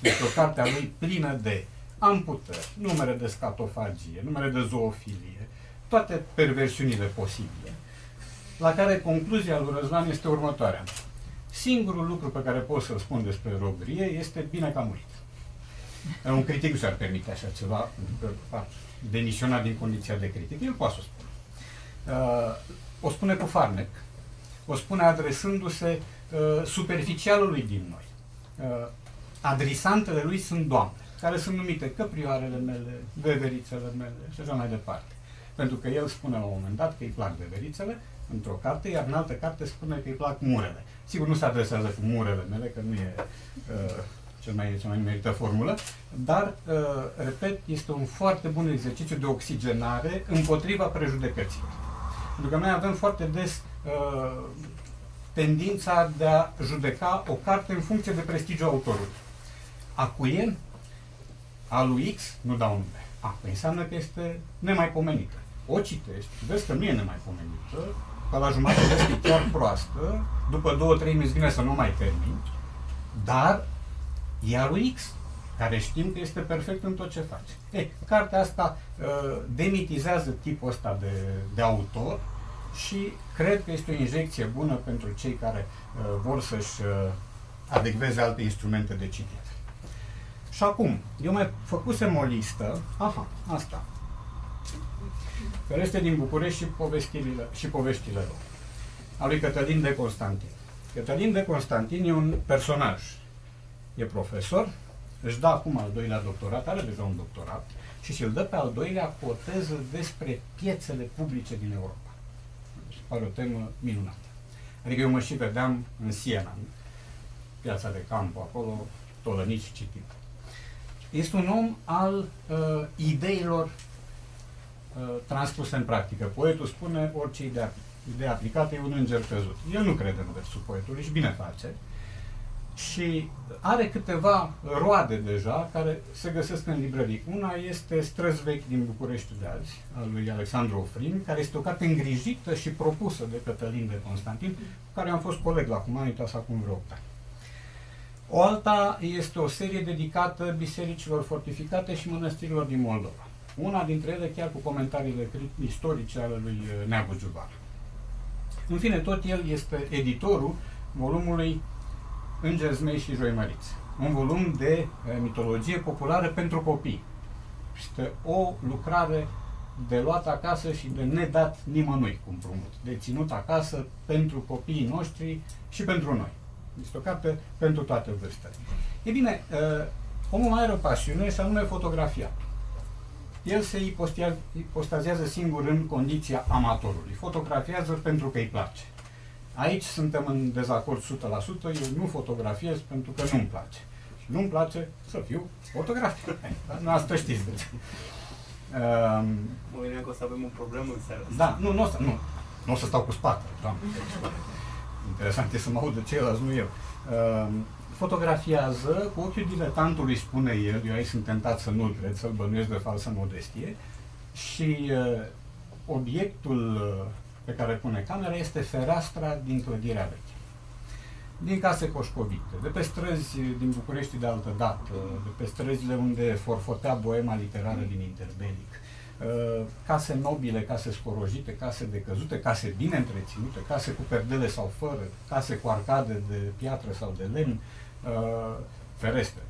Este o carte a lui plină de amputări, numere de scatofagie, numere de zoofilie, toate perversiunile posibile la care concluzia lui Răzvan este următoarea. Singurul lucru pe care pot să-l spun despre robrie este bine că a murit. Un critic nu și-ar permite așa ceva, a demisionat din condiția de critic. El poate să o spună. Uh, o spune cu farmec, o spune adresându-se uh, superficialului din noi. Uh, adrisantele lui sunt doamne, care sunt numite căprioarele mele, veverițele mele și așa mai departe. Pentru că el spune la un moment dat că îi plac veverițele, într-o carte, iar în altă carte spune că îi plac murele. Sigur, nu se adresează cu murele mele, că nu e uh, cel mai, cel mai merită formulă, dar, uh, repet, este un foarte bun exercițiu de oxigenare împotriva prejudecăților. Pentru că noi avem foarte des uh, tendința de a judeca o carte în funcție de prestigiul autorului. A cui e? A lui X? Nu dau nume. A, păi înseamnă că este nemaipomenită. O citești, vezi că nu e nemaipomenită, că la jumătate vezi că e chiar proastă, după două, trei îți vine să nu mai termin, dar e a lui X. care știm că este perfect în tot ce face. Ei, cartea asta uh, demitizează tipul ăsta de, de autor și cred că este o injecție bună pentru cei care uh, vor să-și uh, adecveze alte instrumente de citire. Și acum, eu mai făcusem o listă, aha, asta, care este din București și povestirile, și poveștile lor, a lui Cătălin de Constantin. Cătălin de Constantin e un personaj, e profesor, își dă acum al doilea doctorat, are deja un doctorat, și și-l dă pe al doilea cu o teză despre piețele publice din Europa. Deci pare o temă minunată. Adică eu mă și vedeam în Siena, în piața de campo, acolo, tolănici citit. Este un om al uh, ideilor uh, transpuse în practică. Poetul spune orice idee, idee aplicată e un înger căzut. El nu crede în versul poetului și bine face. Și are câteva roade deja care se găsesc în librării. Una este Străzi vechi din București de azi, al lui Alexandru Ofrin, care este o carte îngrijită și propusă de Cătălin de Constantin, cu care am fost coleg la Humanitas acum vreo 8 ani. O alta este o serie dedicată bisericilor fortificate și mănăstirilor din Moldova. Una dintre ele chiar cu comentariile istorice ale lui uh, Neagu Giubar. În fine, tot el este editorul volumului Îngeri Zmei și Joi Măriți. Un volum de uh, mitologie populară pentru copii. Este o lucrare de luat acasă și de nedat nimănui cu împrumut. De ținut acasă pentru copiii noștri și pentru noi. Este o carte pentru toate vârstele. E bine, uh, omul mai are o pasiune și anume fotografia. El se ipostazează singur în condiția amatorului. Fotografiază pentru că îi place. Aici suntem în dezacord 100%, eu nu fotografiez pentru că nu-mi place. Și nu-mi place să fiu fotograf. Nu asta știți. Deci. Um, mă gândeam că o să avem un problemă în seara asta. Da, nu, nu o să, nu. Nu o să stau cu spatele, doamne. Interesant e să mă audă ceilalți, nu eu. Uh, fotografiază cu ochiul diletantului, spune el, eu aici sunt tentat să nu-l cred, să-l bănuiesc de falsă modestie, și uh, obiectul uh, pe care pune camera este fereastra din clădirea veche. Din case coșcovite, de pe străzi din București de altă dată, de pe străzile unde forfotea boema literară din interbelic, Uh, case nobile, case scorojite, case decăzute, case bine întreținute, case cu perdele sau fără, case cu arcade de piatră sau de lemn, uh, ferestre.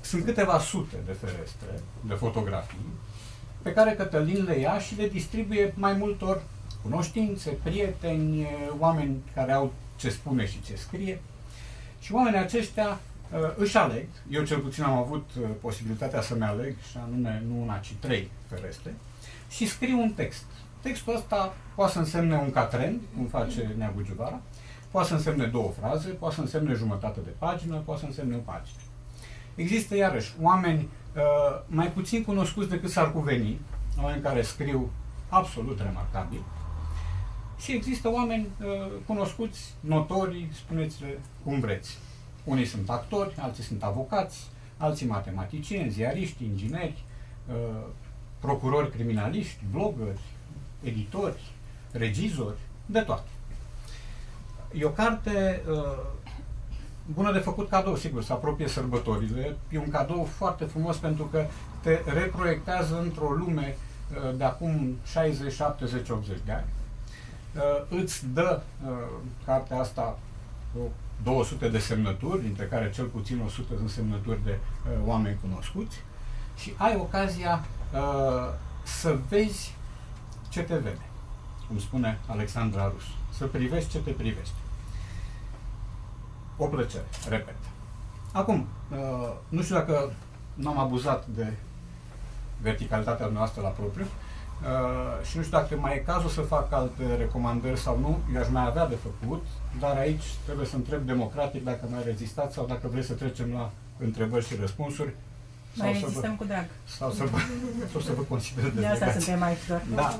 Sunt câteva sute de ferestre, de fotografii, pe care Cătălin le ia și le distribuie mai multor cunoștințe, prieteni, oameni care au ce spune și ce scrie. Și oamenii aceștia uh, își aleg, eu cel puțin am avut uh, posibilitatea să-mi aleg, și anume nu una, ci trei ferestre, și scriu un text. Textul ăsta poate să însemne un catren, cum face Neagu Giuvara, poate să însemne două fraze, poate să însemne jumătate de pagină, poate să însemne o pagină. Există iarăși oameni uh, mai puțin cunoscuți decât s-ar cuveni, oameni care scriu absolut remarcabil, și există oameni uh, cunoscuți, notori, spuneți-le cum vreți. Unii sunt actori, alții sunt avocați, alții matematicieni, ziariști, ingineri, uh, procurori criminaliști, blogări, editori, regizori, de toate. E o carte uh, bună de făcut cadou, sigur, să apropie sărbătorile. E un cadou foarte frumos pentru că te reproiectează într-o lume uh, de acum 60, 70, 80 de ani. Uh, îți dă uh, cartea asta 200 de semnături, dintre care cel puțin 100 sunt semnături de uh, oameni cunoscuți și ai ocazia uh, să vezi ce te vede, cum spune Alexandra Rus. Să privești ce te privești. O plăcere, repet. Acum, uh, nu știu dacă n-am abuzat de verticalitatea noastră la propriu, Uh, și nu știu dacă mai e cazul să fac alte recomandări sau nu, eu aș mai avea de făcut, dar aici trebuie să întreb democratic dacă mai rezistați sau dacă vreți să trecem la întrebări și răspunsuri. Mai rezistăm vă, cu drag. Sau să vă, sau să vă consider de asta suntem aici doar. Da.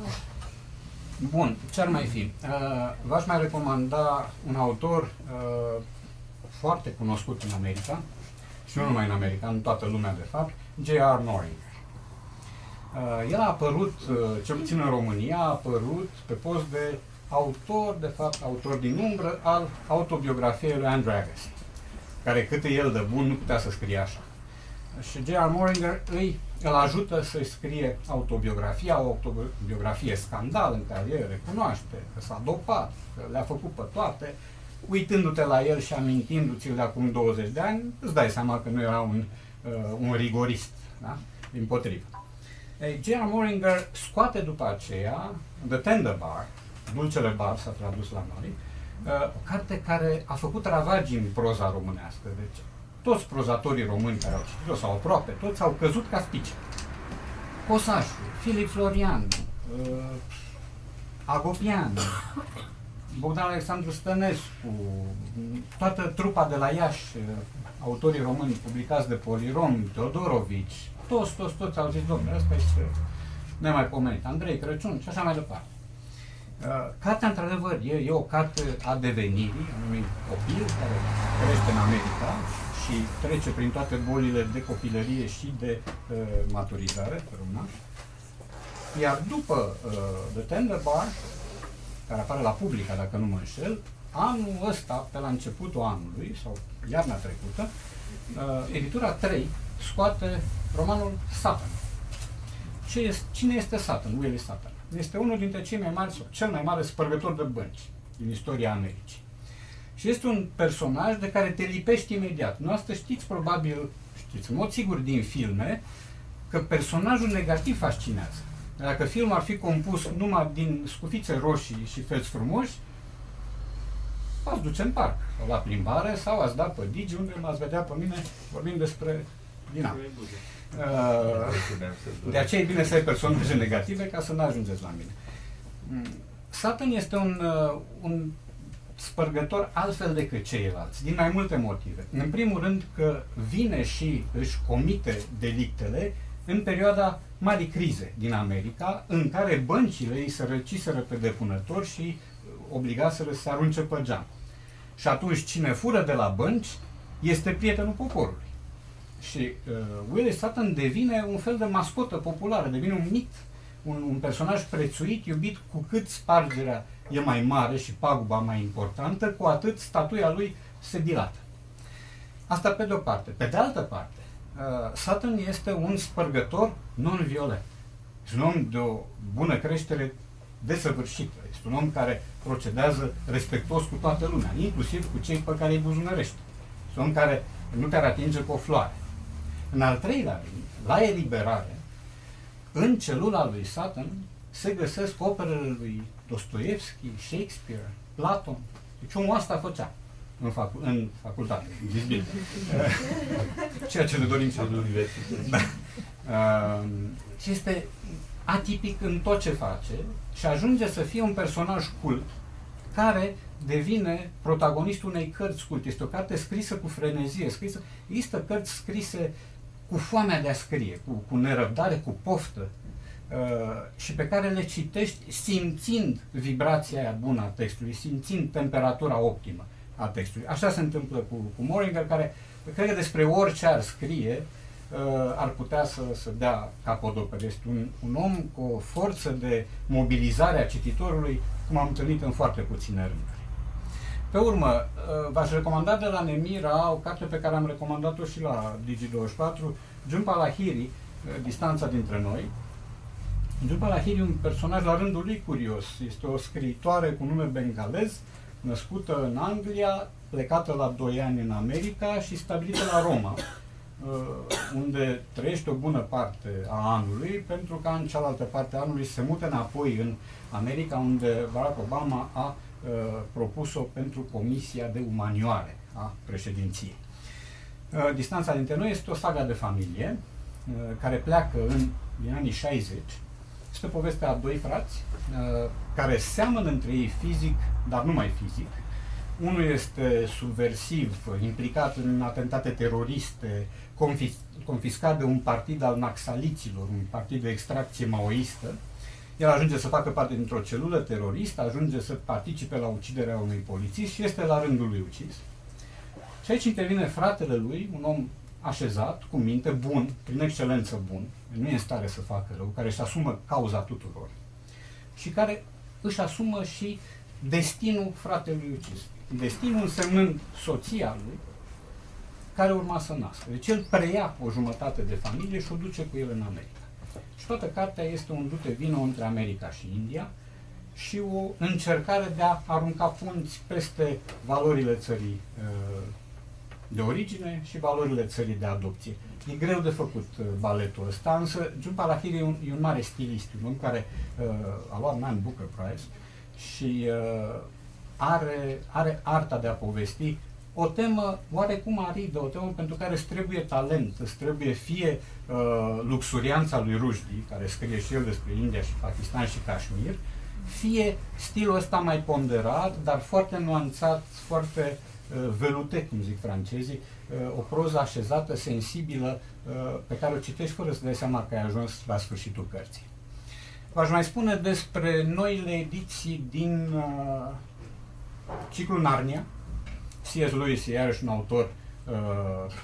Bun, ce ar mai fi? Uh, v-aș mai recomanda un autor uh, foarte cunoscut în America, și nu numai în America, în toată lumea de fapt, J.R. Noring. Uh, el a apărut, uh, cel puțin în România, a apărut pe post de autor, de fapt, autor din umbră al autobiografiei lui Andrew Agassi, care cât e el de bun nu putea să scrie așa. Și J.R. Moringer îi, îl ajută să-i scrie autobiografia, o autobiografie scandal în care el recunoaște că s-a dopat, că le-a făcut pe toate, uitându-te la el și amintindu-ți-l de acum 20 de ani, îți dai seama că nu era un, uh, un rigorist, da? din potrivă. J.R. Moringer scoate după aceea The Tender Bar, Dulcele Bar s-a tradus la noi, uh, o carte care a făcut ravagii în proza românească. Deci toți prozatorii români care au citit-o, sau aproape toți, au căzut ca spice. Cosașu, Filip Florian, uh, Agopian, Bogdan Alexandru Stănescu, toată trupa de la Iași, uh, autorii români publicați de Polirom, Teodorovici, toți, toți, toți au zis, domnule, ăsta este nemaipomenit, Andrei Crăciun și așa mai departe. Uh, cartea, într-adevăr, e, e o carte a devenirii unui copil care crește în America și trece prin toate bolile de copilărie și de uh, maturizare, pe una. Iar după uh, The Tender Bar, care apare la Publica, dacă nu mă înșel, anul ăsta, pe la începutul anului, sau iarna trecută, uh, editura 3 scoate romanul Satan. Ce este, cine este Satan? Willie Satan. Este unul dintre cei mai mari, sau cel mai mare spărgător de bănci din istoria Americii. Și este un personaj de care te lipești imediat. Noastră știți probabil, știți în mod sigur din filme, că personajul negativ fascinează. Dacă filmul ar fi compus numai din scufițe roșii și feți frumoși, v-ați duce în parc, sau la plimbare, sau ați da pe Digi, unde m-ați vedea pe mine vorbind despre Dinamo. Uh, de aceea e bine să ai personaje negative ca să nu ajungeți la mine. Mm. Satan este un, uh, un spărgător altfel decât ceilalți, din mai multe motive. În primul rând că vine și își comite delictele în perioada marii crize din America, în care băncile îi sărăciseră pe depunători și obligaseră să se arunce pe geam. Și atunci cine fură de la bănci este prietenul poporului. Și uh, Willie Sutton devine un fel de mascotă populară, devine un mit, un, un personaj prețuit, iubit, cu cât spargerea e mai mare și paguba mai importantă, cu atât statuia lui se dilată. Asta pe de-o parte. Pe de altă parte, uh, Sutton este un spărgător non-violent. Este un om de o bună creștere desăvârșită. Este un om care procedează respectuos cu toată lumea, inclusiv cu cei pe care îi buzunărește. Este un om care nu te-ar atinge cu o floare. În al treilea rând, la eliberare, în celula lui Satan se găsesc operele lui Dostoevski, Shakespeare, Platon. Deci omul asta făcea în, facu- în facultate, zis bine. Ceea ce ne dorim să da. Uh, și este atipic în tot ce face și ajunge să fie un personaj cult care devine protagonistul unei cărți cult. Este o carte scrisă cu frenezie, scrisă. Există cărți scrise cu foamea de a scrie, cu, cu nerăbdare, cu poftă uh, și pe care le citești simțind vibrația aia bună a textului, simțind temperatura optimă a textului. Așa se întâmplă cu, cu Moringer, care cred că despre orice ar scrie, uh, ar putea să, să dea capodopere. Este un, un om cu o forță de mobilizare a cititorului, cum am întâlnit în foarte puține rânduri. Pe urmă, uh, v-aș recomanda de la Nemira o carte pe care am recomandat-o și la Digi24, Jumpa la Hiri, uh, Distanța dintre noi. Jumpa la Hiri e un personaj la rândul lui curios. Este o scriitoare cu nume bengalez, născută în Anglia, plecată la 2 ani în America și stabilită la Roma, uh, unde trăiește o bună parte a anului, pentru ca în cealaltă parte a anului se mute înapoi în America, unde Barack Obama a Uh, propus-o pentru Comisia de Umanioare a președinției. Uh, distanța dintre noi este o saga de familie uh, care pleacă în, din anii 60. Este povestea a doi frați care seamănă între ei fizic, dar nu mai fizic. Unul este subversiv, implicat în atentate teroriste, confis, confiscat de un partid al naxaliților, un partid de extracție maoistă, el ajunge să facă parte dintr-o celulă teroristă, ajunge să participe la uciderea unui polițist și este la rândul lui ucis. Și aici intervine fratele lui, un om așezat, cu minte, bun, prin excelență bun, nu e în stare să facă rău, care își asumă cauza tuturor și care își asumă și destinul fratelui ucis. Destinul însemnând soția lui, care urma să nască. Deci el preia o jumătate de familie și o duce cu el în America. Și toată cartea este un dute vino între America și India și o încercare de a arunca punți peste valorile țării uh, de origine și valorile țării de adopție. E greu de făcut uh, baletul ăsta, însă Jhumpa Lahiri e un, e un mare stilist, un om care uh, a luat Man Booker Prize și uh, are, are arta de a povesti o temă oarecum aridă, o temă pentru care îți trebuie talent, îți trebuie fie uh, luxurianța lui Rushdie, care scrie și el despre India și Pakistan și Kashmir, fie stilul ăsta mai ponderat, dar foarte nuanțat, foarte uh, velute, cum zic francezii, uh, o proză așezată, sensibilă, uh, pe care o citești fără să dai seama că ai ajuns la sfârșitul cărții. V-aș mai spune despre noile ediții din uh, ciclul Narnia. C.S. Lewis e iarăși un autor uh,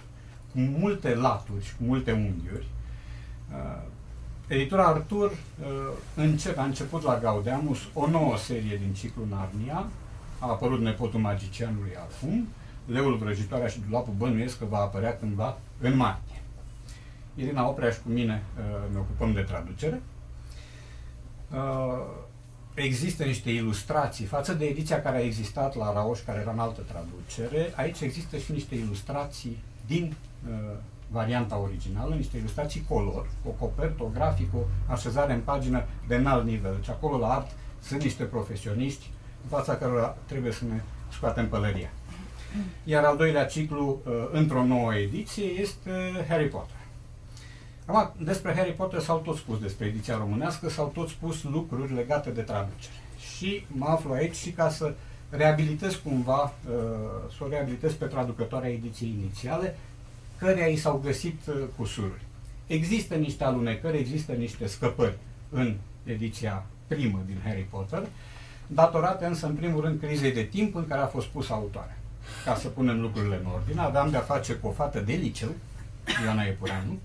cu multe laturi și cu multe unghiuri. Uh, editura Artur uh, încep, a început la Gaudeamus o nouă serie din ciclul Narnia. A apărut Nepotul Magicianului acum. Leul Vrăjitoarea și Dulapul bănuiesc că va apărea cândva în martie. Irina Opreaș și cu mine uh, ne ocupăm de traducere. Uh, există niște ilustrații față de ediția care a existat la Raoș, care era în altă traducere. Aici există și niște ilustrații din uh, varianta originală, niște ilustrații color, o copertă, o grafică, o așezare în pagină de înalt nivel. Deci acolo la art sunt niște profesioniști în fața cărora trebuie să ne scoatem pălăria. Iar al doilea ciclu, uh, într-o nouă ediție, este Harry Potter. Acum, despre Harry Potter s-au tot spus, despre ediția românească, s-au tot spus lucruri legate de traducere. Și mă aflu aici și ca să reabilitez cumva, uh, să o reabilitez pe traducătoarea ediției inițiale, căreia i s-au găsit uh, cusururi. Există niște alunecări, există niște scăpări în ediția primă din Harry Potter, datorate însă în primul rând crizei de timp în care a fost pusă autoare. Ca să punem lucrurile în ordine, aveam de-a face cu o fată de liceu, Ioana Epureanu,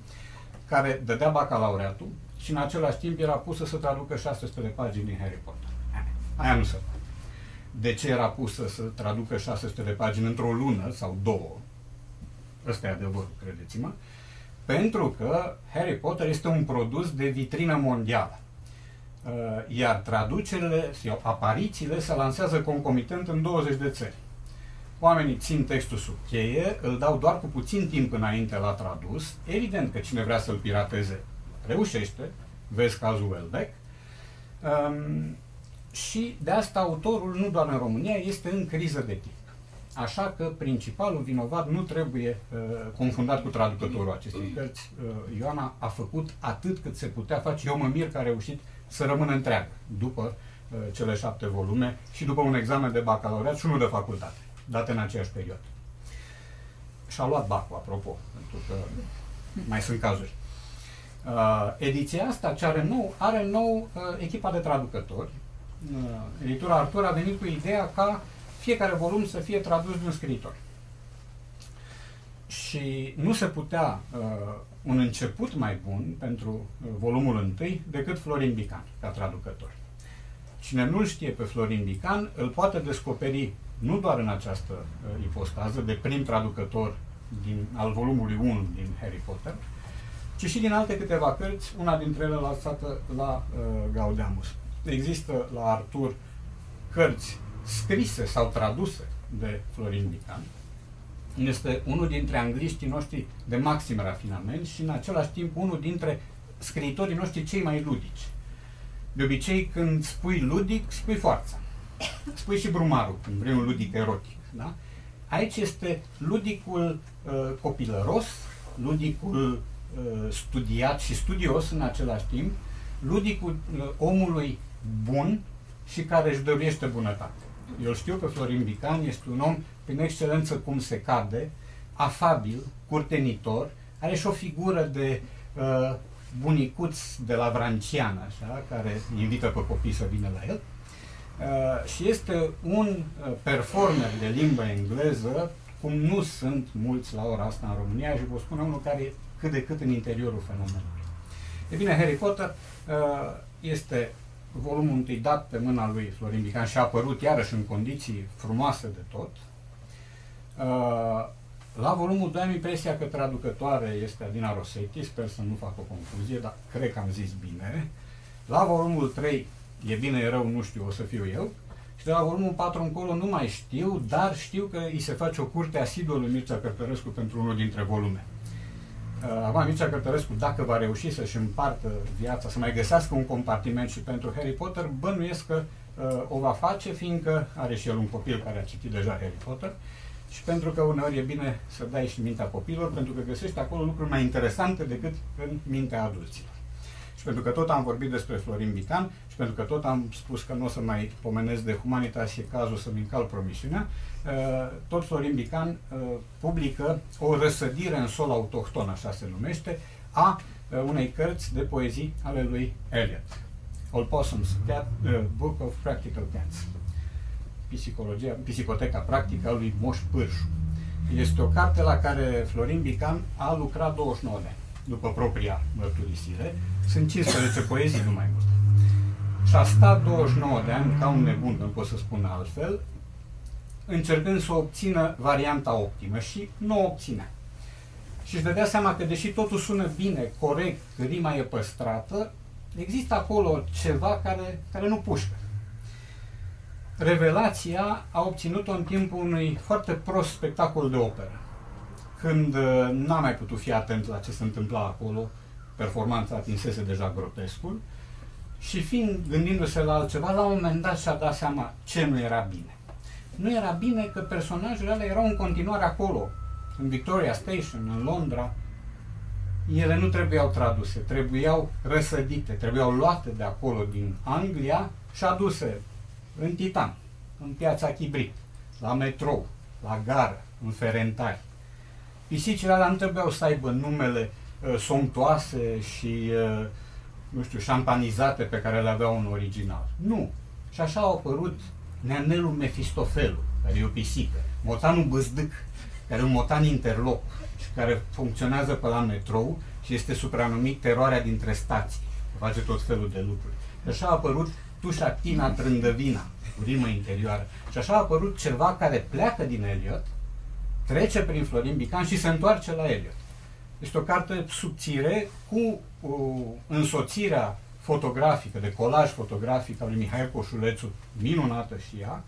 care dădea bacalaureatul și în același timp era pusă să traducă 600 de pagini din Harry Potter. Aia nu se poate. De ce era pusă să traducă 600 de pagini într-o lună sau două? Ăsta e adevărul, credeți-mă. Pentru că Harry Potter este un produs de vitrină mondială. Uh, iar traducerile sau aparițiile se lansează concomitent în 20 de țări. Oamenii țin textul sub cheie, îl dau doar cu puțin timp înainte la tradus. Evident că cine vrea să-l pirateze reușește, vezi cazul Welbeck. Um, și de asta autorul, nu doar în România, este în criză de timp. Așa că principalul vinovat nu trebuie uh, confundat cu traducătorul acestei cărți. Uh, Ioana a făcut atât cât se putea face. Eu mă mir că a reușit să rămână întreagă după uh, cele șapte volume și după un examen de bacalaureat și unul de facultate, date în aceeași perioadă. Și-a luat bacul, apropo, pentru că mai sunt cazuri. Uh, ediția asta, ce are nou, are nou uh, echipa de traducători. Uh, editura Artur a venit cu ideea ca fiecare volum să fie tradus de un scriitor. Și nu se putea uh, un început mai bun pentru uh, volumul întâi decât Florin Bican, ca traducător. Cine nu-l știe pe Florin Bican, îl poate descoperi nu doar în această uh, ipostază de prim traducător din, al volumului 1 din Harry Potter, ci și din alte câteva cărți, una dintre ele lansată la uh, Gaudeamus. Există la Artur cărți scrise sau traduse de Florin Bican. Este unul dintre angliștii noștri de maxim rafinament și în același timp unul dintre scriitorii noștri cei mai ludici. De obicei, când spui ludic, spui forța. Spui și brumarul, în primul ludic erotic. Da? Aici este ludicul uh, copilăros, ludicul uh, studiat și studios în același timp, ludicul uh, omului bun și care își dorește bunătate. Eu știu că Florin Bican este un om prin excelență cum se cade, afabil, curtenitor, are și o figură de uh, bunicuț de la Vrancian, așa, care invită pe copii să vină la el. Uh, și este un uh, performer de limba engleză, cum nu sunt mulți la ora asta în România și vă spun unul care e cât de cât în interiorul fenomenului. E bine, Harry Potter uh, este volumul întâi dat pe mâna lui Florin Bican și a apărut iarăși în condiții frumoase de tot. Uh, La volumul 2 am impresia că traducătoare este Adina Rosetti, sper să nu fac o confuzie, dar cred că am zis bine. La volumul 3, e bine, e rău, nu știu, o să fiu eu. Și de la volumul 4 încolo nu mai știu, dar știu că îi se face o curte asiduă lui Mircea Cărtărescu pentru unul dintre volume. Uh, Acum Mircea Cărtărescu, dacă va reuși să-și împartă viața, să mai găsească un compartiment și pentru Harry Potter, bănuiesc că uh, o va face, fiindcă are și el un copil care a citit deja Harry Potter și pentru că uneori e bine să dai și mintea copilor, pentru că găsești acolo lucruri mai interesante decât în mintea adulților. Și pentru că tot am vorbit despre Florin Bican și pentru că tot am spus că nu o să mai pomenesc de Humanitas și e cazul să-mi încal promisiunea, uh, tot Florin Bican uh, publică o răsădire în sol autohton, așa se numește, a uh, unei cărți de poezii ale lui Eliot. Old Possum's Cat, uh, Book of Practical Cats. Psicologia, psicoteca practică a lui Moș Pârșu. Este o carte la care Florin Bican a lucrat 29 de ani, după propria mărturisire. Sunt 15 poezii, nu mai mult. Și a stat 29 de ani ca un nebun, nu pot să spun altfel, încercând să obțină varianta optimă și nu o obținea. Și își dădea seama că deși totul sună bine, corect, rima e păstrată, există acolo ceva care, care nu pușcă. Revelația a obținut-o în timpul unui foarte prost spectacol de operă. Când uh, n-a mai putut fi atent la ce se întâmpla acolo, performanța atinsese deja grotescul, și fiind gândindu-se la altceva, la un moment dat și-a dat seama ce nu era bine. Nu era bine că personajele alea erau în continuare acolo, în Victoria Station, în Londra. Ele nu trebuiau traduse, trebuiau răsădite, trebuiau luate de acolo din Anglia și aduse în Titan, în piața Chibrit, la metrou, la gară, în Ferentari. Pisicile alea nu trebuiau să aibă numele uh, somptoase și, uh, nu știu, șampanizate pe care le aveau în original. Nu. Și așa au apărut Neanelul Mefistofelu, care e o pisică, Motanul Băzdâc, care e un motan interlop și care funcționează pe la metrou și este supranumit teroarea dintre stații. Face tot felul de lucruri. Și așa a apărut Tușa Tina Trândăvina, cu rimă interioară. Și așa a apărut ceva care pleacă din Eliot, trece prin Florin Bican și se întoarce la Eliot. Este o carte subțire cu uh, însoțirea fotografică, de colaj fotografic al lui Mihai Coșulețu, minunată și ea,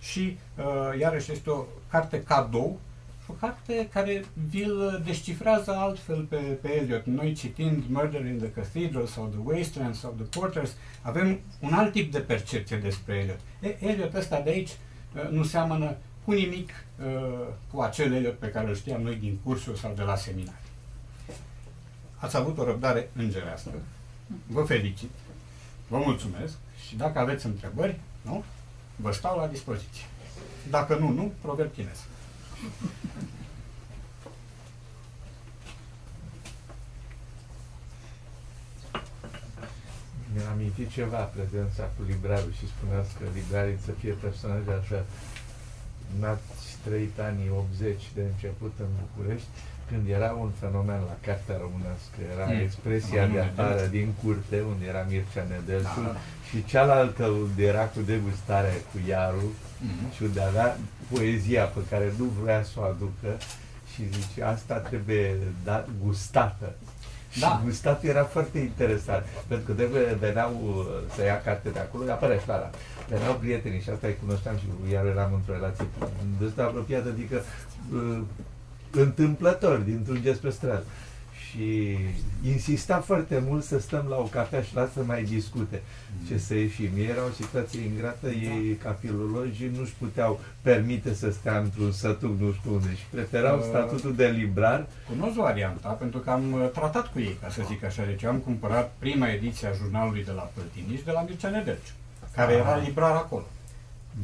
și uh, iarăși este o carte cadou, o carte care vi-l descifrează altfel pe, pe Eliot. Noi citind Murder in the Cathedral sau The Wasteland sau The Porters, avem un alt tip de percepție despre Eliot. E, Eliot ăsta de aici uh, nu seamănă cu nimic uh, cu acel Eliot pe care îl știam noi din cursul sau de la seminar. Ați avut o răbdare îngerească. Vă felicit. Vă mulțumesc. Și dacă aveți întrebări, nu? Vă stau la dispoziție. Dacă nu, nu, proverb chinez. Mi-am amintit ceva prezența cu librarul și spuneați că librarii să fie personaje așa. N-ați trăit anii 80 de început în București, când era un fenomen la cartea românească, era Mm. expresia de Domnul afară Nedelțu. din curte, unde era Mircea Nedelțu, Da, da. și cealaltă unde era cu degustare cu Iaru, Mhm. și unde avea poezia pe care nu vrea să o aducă și zice, asta trebuie dat, gustată. Da. Și gustatul era foarte interesant, pentru că trebuie veneau uh, să ia carte de acolo, apărea și la ala. Veneau prietenii și asta îi cunoșteam și cu iar eram într-o relație destul de apropiată, adică uh, întâmplător, dintr-un gest pe stradă. Și insista foarte mult să stăm la o cafea și la să mai discute ce să ieșim. Era o situație ingrată, ei ca filologi nu-și puteau permite să stea într-un sătuc nu știu unde și preferau Uh. statutul de librar Cunosc varianta, pentru că am uh, tratat cu ei, ca să zic așa. Deci eu am cumpărat prima ediție a jurnalului de la Păltiniș de la Mircea Nedelciu, care era Ah. librar acolo.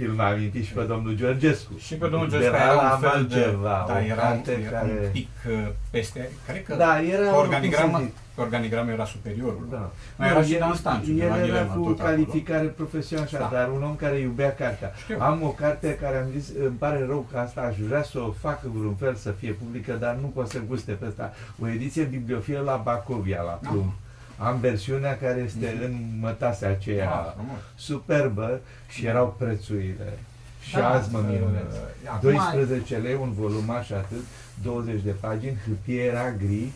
Îl mai aminti și pe domnul Georgescu. Și pe domnul De George la era ăla un fel am de... ceva, da, o era, un, carte era care... un pic uh, peste... Cred că Da, era... organigrama, cum să zic, pe organigrama era superiorul. Da. Mai era Nu, și el- Dan Stanciu, de El la era Dilema, cu tot acolo. calificare profesională, așa, Da. dar un om care iubea cartea. Știu. Am o carte care am zis, îmi pare rău că asta aș vrea să o facă vreun fel să fie publică, dar nu pot să guste pe asta. O ediție bibliofilă la Bacovia, la Da. Plumb. Am versiunea care este Mhm. în mătasea aceea Ah, frumos. superbă și erau prețurile. Și Da, azi mă uh, minunez. acum- 12 lei, un volumaș atât, 20 de pagini, hârtie era gri,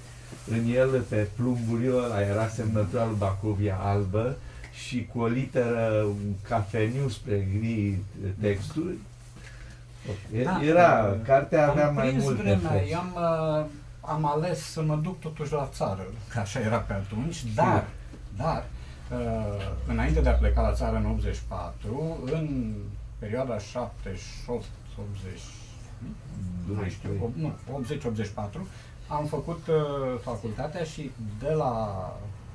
în el pe plumburiu ăla era semnătura lui Bacovia albă și cu o literă un cafeniu spre gri textul. Da, Era, uh, cartea avea am mai prins multe vremea, fețe. i-am, uh, am ales să mă duc totuși la țară, că așa era pe atunci, dar, dar, uh, înainte de a pleca la țară în 84, în perioada 78 80 nu mai știu, o- nu, 80-84, am făcut uh, facultatea și de la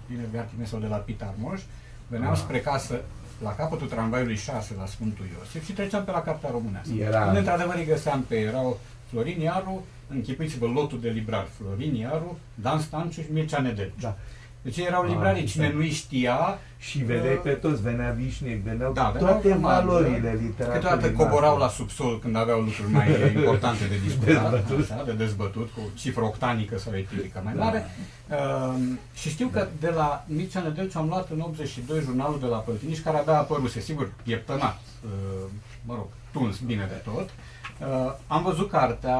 Bine Artime sau de la Pitarmoș, veneam Ah. spre casă la capătul tramvaiului 6 la Sfântul Iosif și treceam pe la Cartea Românească. Era- Unde într-adevăr îi găseam pe, erau Florin Iaru, închipuiți-vă lotul de librar, Florin Iaru, Dan Stanciu și Mircea Nedel. Da. Deci erau Ah, librarii, da. cine nu știa, Și vedeai pe toți, venea Vișnic, veneau da, veneau toate normal, valorile da. literaturii. Câteodată coborau la subsol când aveau lucruri mai importante de discutat, Dezbătut. așa, de dezbătut, cu cifră octanică sau etilică mai mare. Um, și știu că de la Mircea Nedelciu am luat în 82 jurnalul de la Păltiniș, care abia apăruse, sigur, pieptănat, uh, mă rog, tuns bine de tot. Uh, am văzut cartea,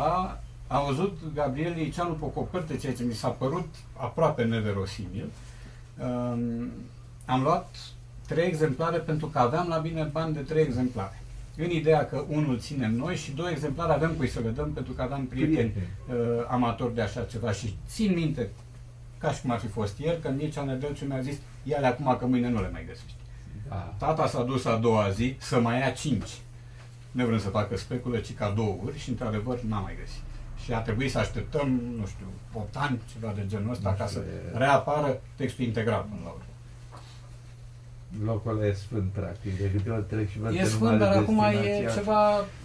am văzut Gabriel Liceanu pe o copertă, ceea ce mi s-a părut aproape neverosimil. Um, am luat trei exemplare pentru că aveam la bine bani de trei exemplare. În ideea că unul ținem noi și două exemplare avem cui să le dăm pentru că aveam prieteni Prieteni. uh, amatori de așa ceva și țin minte, ca și cum ar fi fost ieri, că Mircea Nedelciu mi-a zis, ia-le acum că mâine nu le mai găsești. Da. Tata s-a dus a doua zi să mai ia cinci. Ne vrem să facă specule, ci cadouri și într-adevăr n-am mai găsit. Și a trebuit să așteptăm, nu știu, 8 ani, ceva de genul ăsta, Nu ca știu, să e- reapară textul integral până la urmă. Locul ăla e sfânt, practic. De câte ori trec și văd E că nu sfânt, are dar acum e destinația. ceva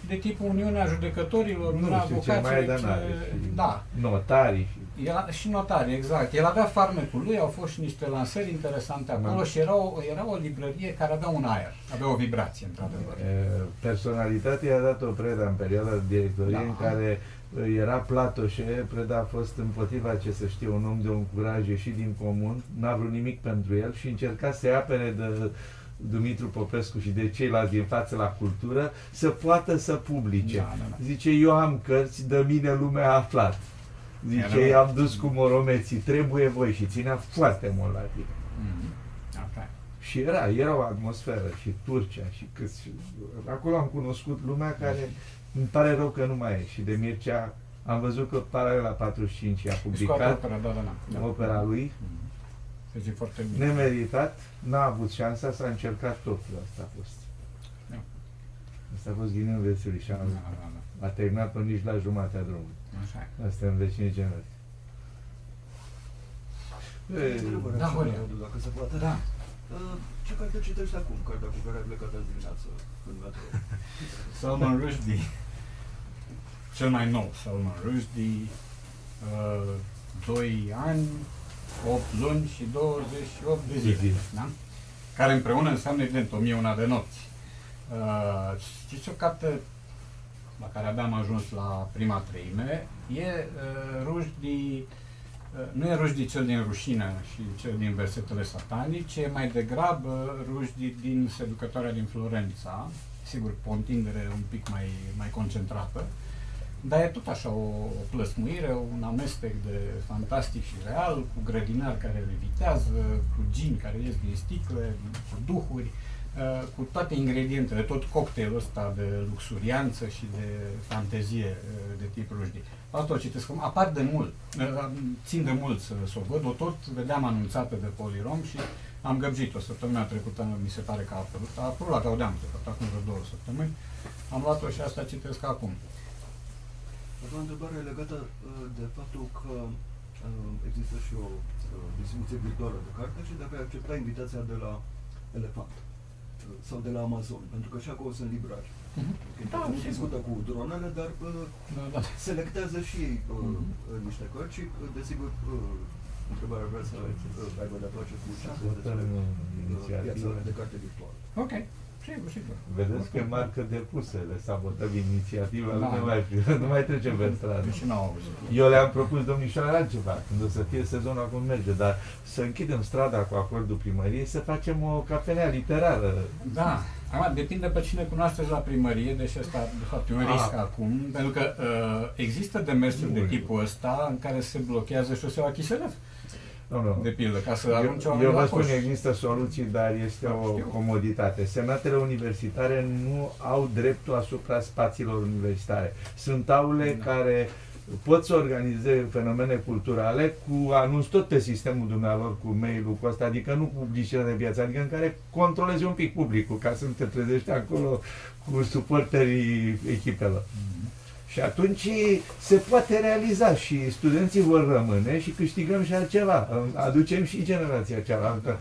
de tipul Uniunea Judecătorilor, Nu Uniunea știu ce mai e, Avocaților, dar ce... n-are. și Da, Notarii. și- El a, și notari, exact. El avea farmecul lui, au fost și niște lansări interesante acolo Da. și era o, era o librărie care avea un aer, avea o vibrație, într-adevăr. E, Personalitatea i-a dat o preda în perioada directoriei Da. în care e, era Platoșe, Preda a fost împotriva ce să știe, un om de un curaj ieșit din comun, n-a vrut nimic pentru el și încerca să-i apere de Dumitru Popescu și de ceilalți din față la cultură să poată să publice. Da, da, da. Zice, eu am cărți, de mine lumea a aflat. Zice, adevărat. i-am dus cu moromeții, trebuie voi și ținea foarte mult la tine. Mhm. Așa. Și era, era o atmosferă și Turcia și câți... și- Acolo am cunoscut lumea care îmi pare rău că nu mai e. Și de Mircea am văzut că paralel la 45 a Scoate publicat opera, da, da, da. da. opera lui, Mhm. Se zice foarte bine. nemeritat, n-a avut șansa, s-a încercat totul, asta a fost. Da. Asta a fost ghinul viețului și Da, am, da, da, da. a terminat până nici la jumatea drumului. Așa e. Asta în vecinii generații. E, Întrebare Da, așa, Horia. Radu, dacă se poate. Da. Uh, Ce carte citești acum? Cartea cu care ai plecat în dimineață în metro? Salman Rushdie. Cel mai nou, Salman Rushdie. Uh, 2 ani, 8 luni și 28 de zile. Zile. Da? Care împreună înseamnă, evident, 1001 de nopți. Uh, știți o carte la care abia am ajuns la prima treime, e uh, Rushdie, uh, nu e Rushdie cel din rușine și cel din versetele satanice, e mai degrabă Rushdie din seducătoarea din Florența, sigur, cu o întindere un pic mai, mai concentrată, dar e tot așa o, o plăsmuire, un amestec de fantastic și real, cu grădinari care levitează, cu gini care ies din sticle, cu duhuri, uh, cu toate ingredientele, tot cocktailul ăsta de luxurianță și de fantezie uh, de tip Rushdie. Asta o citesc, acum. apar de mult, uh, țin de mult să, să o văd, o tot vedeam anunțată de Polirom și am găbjit-o săptămâna trecută, mi se pare că a apărut, a apărut la Gaudeam, de fapt, acum vreo două săptămâni, am luat-o și asta citesc acum. Aș doua întrebare e legată uh, de faptul că uh, există și o uh, distribuție virtuală de carte și dacă ai accepta invitația de la Elefant uh, sau de la Amazon, pentru că și acolo sunt librari. Okay, Da, nu sigur. discută cu dronele, dar uh, Da, da. selectează și ei uh, Mhm. uh, niște cărți și, uh, desigur, uh, întrebarea vrea să uh, aibă de-a face cu ce spune despre Salutăm uh, piața inițiativa. de carte virtuală. Ok, sigur, sigur. Vedeți că marcă depusă, le sabotăm inițiativa, Da. nu, mai, nu mai trecem pe stradă. Și n-au auzit. Eu le-am propus domnișoara altceva, când o să fie sezonul acum merge, dar să închidem strada cu acordul primăriei, să facem o cafenea literară. Da, Acum, depinde pe cine cunoașteți la primărie, deși asta, de fapt, e un Ah. risc acum, pentru că uh, există demersuri Nu de e. tipul ăsta în care se blochează șoseaua Chiselef, Nu, nu. de pildă, ca să arunce Eu, oamenii eu la vă spun, coș. există soluții, dar este Da, o știu. comoditate. Semnatele universitare nu au dreptul asupra spațiilor universitare. Sunt aule Da. care pot să organizeze fenomene culturale cu anunț tot pe sistemul dumnealor, cu mail-ul, cu asta, adică nu publicitate de viață, adică în care controlezi un pic publicul, ca să nu te trezești acolo cu suporterii echipelor. Mhm. Și atunci se poate realiza și studenții vor rămâne și câștigăm și altceva. Aducem și generația cealaltă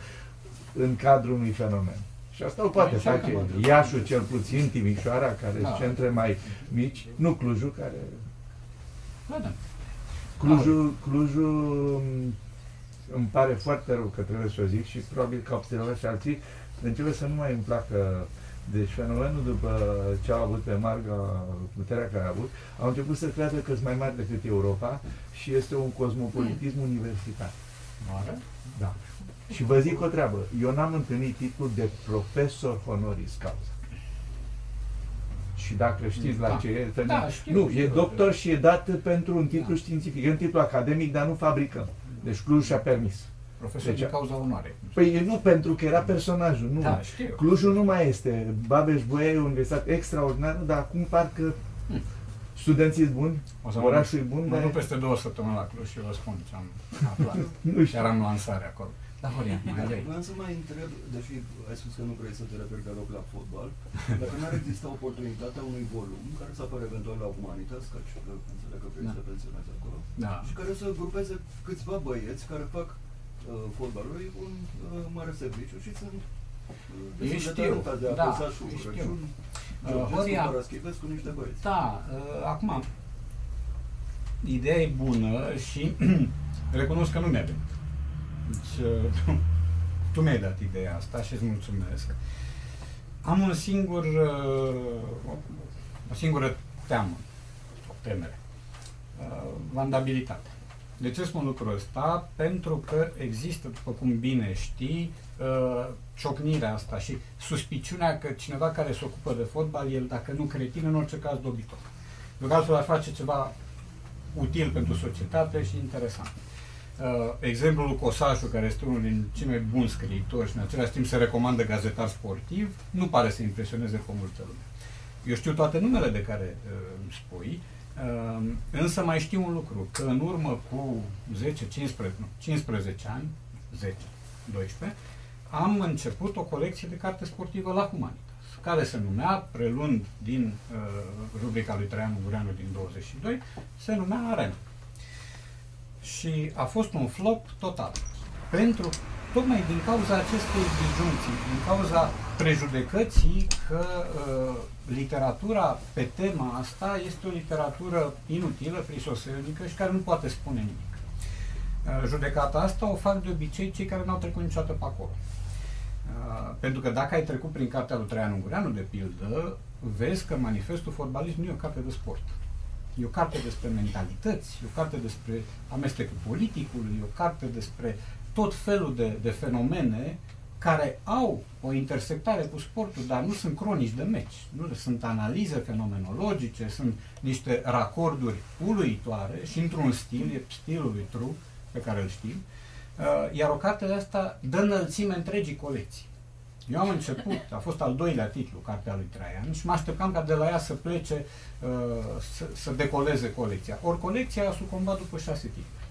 în cadrul unui fenomen. Și asta o poate Încercăm, face încercăm. Iașul cel puțin, Timișoara, care Da. sunt centre mai mici, nu Clujul, care... Vedem. Clujul, Clujul m, îmi pare foarte rău că trebuie să o zic și probabil că observă și alții, începe să nu mai îmi placă deci fenomenul după ce a avut pe Marga, puterea care a avut, au început să creadă că sunt mai mari decât Europa și este un cosmopolitism universitar. Mare? Da. Și vă zic o treabă, eu n-am întâlnit titlul de profesor honoris causa. Și dacă știți la Da. ce e, Da, știu, nu, e știu. doctor și e dat pentru un titlu Da. științific, e un titlu academic, dar nu fabricăm. Deci Cluj și-a permis. Profesor Deci- din cauza onoare. Păi e nu pentru că era personajul, nu. Da, știu. Clujul nu mai este. Babeș-Bolyai e o universitate extraordinară, dar acum parcă Hmm. studenții sunt buni, O să mă orașul e duc- bun, Mă dar duc peste două săptămâni la Cluj și vă spun ce am aflat. nu știu. Chiar am lansare acolo. Da, Horia, mai ai. Vreau să mai întreb, deși ai spus că nu vrei să te referi deloc la fotbal, dacă n-ar exista oportunitatea unui volum care să apară eventual la Humanitas, că și că înțeleg că vrei Da. să te pensionezi acolo, Da. și care să grupeze câțiva băieți care fac uh, fotbalului un uh, mare serviciu și sunt uh, destul de știu, talentați de da, apăsat și îi știu. Crăciun, Uh, Georgescu, Horia- Paraschivescu, niște băieți. Da, uh, acum, ideea e bună și recunosc că nu mi-a venit. Deci, uh, tu mi-ai dat ideea asta și îți mulțumesc. Am un singur, uh, o, o singură teamă, o temere, uh, vandabilitate. De ce spun lucrul ăsta? Pentru că există, după cum bine știi, uh, ciocnirea asta și suspiciunea că cineva care se ocupă de fotbal, el, dacă nu cretin, în orice caz dobitor. Pentru că altfel ar face ceva util pentru societate și interesant. Uh, exemplul lui Cosașu, care este unul din cei mai buni scriitori și în același timp se recomandă gazetar sportiv, nu pare să impresioneze pe multă lume. Eu știu toate numele de care uh, îmi spui, uh, însă mai știu un lucru, că în urmă cu 10, 15, nu, 15 ani, 10, 12, am început o colecție de carte sportivă la Humanitas, care se numea, preluând din uh, rubrica lui Traian Ungureanu din 22, se numea Arena. Și a fost un flop total. Pentru, tocmai din cauza acestei disjuncții, din cauza prejudecății că uh, literatura pe tema asta este o literatură inutilă, frisoselnică și care nu poate spune nimic. Uh, judecata asta o fac de obicei cei care n-au trecut niciodată pe acolo. Uh, pentru că dacă ai trecut prin cartea lui Traian Ungureanu, de pildă, vezi că manifestul fotbalist nu e o carte de sport. E o carte despre mentalități, e o carte despre amestecul politicului, e o carte despre tot felul de, de fenomene care au o intersectare cu sportul, dar nu sunt cronici de meci. Nu sunt analize fenomenologice, sunt niște racorduri uluitoare și într-un stil, e stilul lui Tru, pe care îl știm, uh, iar o carte de asta dă înălțime întregii colecții. Eu am început, a fost al doilea titlu, cartea lui Traian, și mă așteptam ca de la ea să plece, uh, să, să decoleze colecția. Ori colecția a sucombat după șase titluri.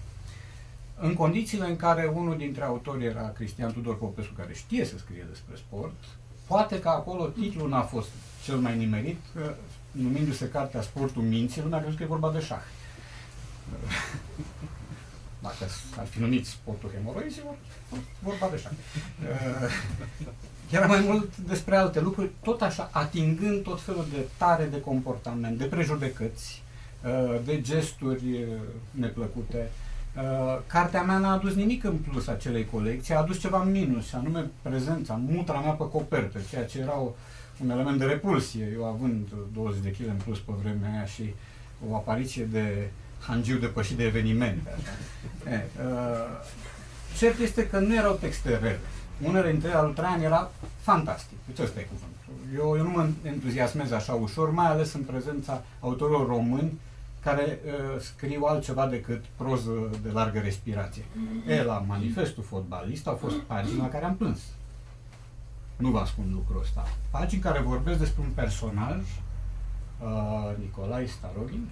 În condițiile în care unul dintre autori era Cristian Tudor Popescu, care știe să scrie despre sport, poate că acolo titlul n-a fost cel mai nimerit, că, numindu-se Cartea Sportul Minții, lumea a crezut că e vorba de șah. Dacă ar fi numit sportul hemoroizilor, vorba de șah. Era mai mult despre alte lucruri, tot așa, atingând tot felul de tare de comportament, de prejudecăți, uh, de gesturi uh, neplăcute. Uh, Cartea mea n-a adus nimic în plus acelei colecții, a adus ceva în minus, și anume prezența, mutra mea pe copertă, ceea ce era o, un element de repulsie, eu având 20 de kg în plus pe vremea aia și o apariție de hangiu depășit de evenimente. Așa. E, uh, cert este că nu erau texte rele. unele dintre ele al lui Traian era fantastic. Deci ăsta e cuvântul. Eu, eu nu mă entuziasmez așa ușor, mai ales în prezența autorilor români care uh, scriu altceva decât proză de largă respirație. E, la Manifestul Fotbalist au fost pagini la care am plâns. Nu vă ascund lucrul ăsta. Pagini care vorbesc despre un personaj, uh, Nicolae Staroghin,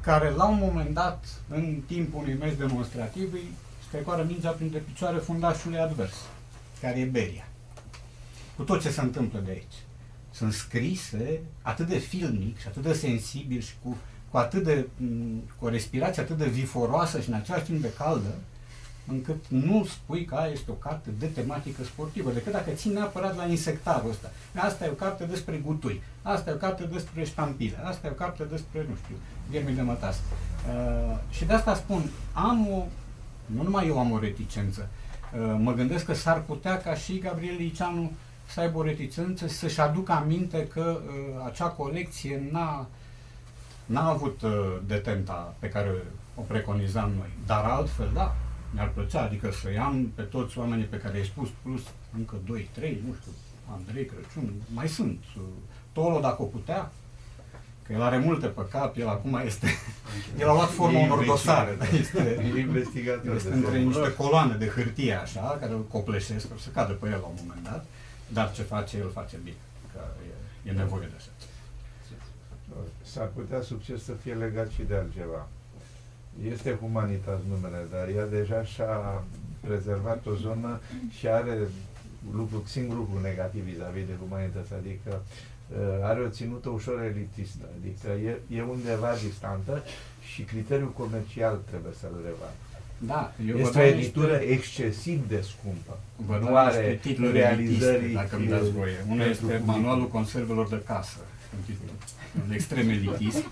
care la un moment dat, în timpul unui meci demonstrativ, îi strecoară mingea printre picioare fundașului advers, care e Beria. Cu tot ce se întâmplă de aici. Sunt scrise atât de filmic și atât de sensibil și cu, cu atât de, cu o respirație atât de viforoasă și în același timp de caldă, încât nu spui că aia este o carte de tematică sportivă, decât dacă ții neapărat la insectarul ăsta. Asta e o carte despre gutui, asta e o carte despre ștampile, asta e o carte despre, nu știu, viermi de mătas. Uh, și de asta spun, am o, nu numai eu am o reticență, uh, mă gândesc că s-ar putea ca și Gabriel Liceanu să aibă o reticență, să-și aducă aminte că uh, acea colecție n-a, n-a avut uh, detenta pe care o preconizam noi. Dar altfel, da, mi-ar plăcea, adică să i-am pe toți oamenii pe care i-ai spus, plus încă 2-3, nu știu, Andrei Crăciun, mai sunt, uh, Tolo dacă o putea, că el are multe pe cap, el acum este, el a luat forma unor dosare, da, este, investigator. este între niște coloane de hârtie așa, care îl copleșesc, o să cadă pe el la un moment dat, dar ce face, el face bine, că e, e nevoie de așa. S-ar putea succes să fie legat și de altceva. Este Humanitas numele, dar ea deja și-a prezervat o zonă și are lucru, singur lucru negativ vis-a-vis de Humanitas, adică uh, are o ținută ușor elitistă, adică e, e undeva distantă și criteriul comercial trebuie să-l revadă. Da, eu vă Este o dau editură niște- excesiv de scumpă. Vă nu dau are niște titluri realizări elitiste, dacă îmi dați voie. Unul pentru este public. Manualul Conservelor de Casă, un titlu un extrem elitist.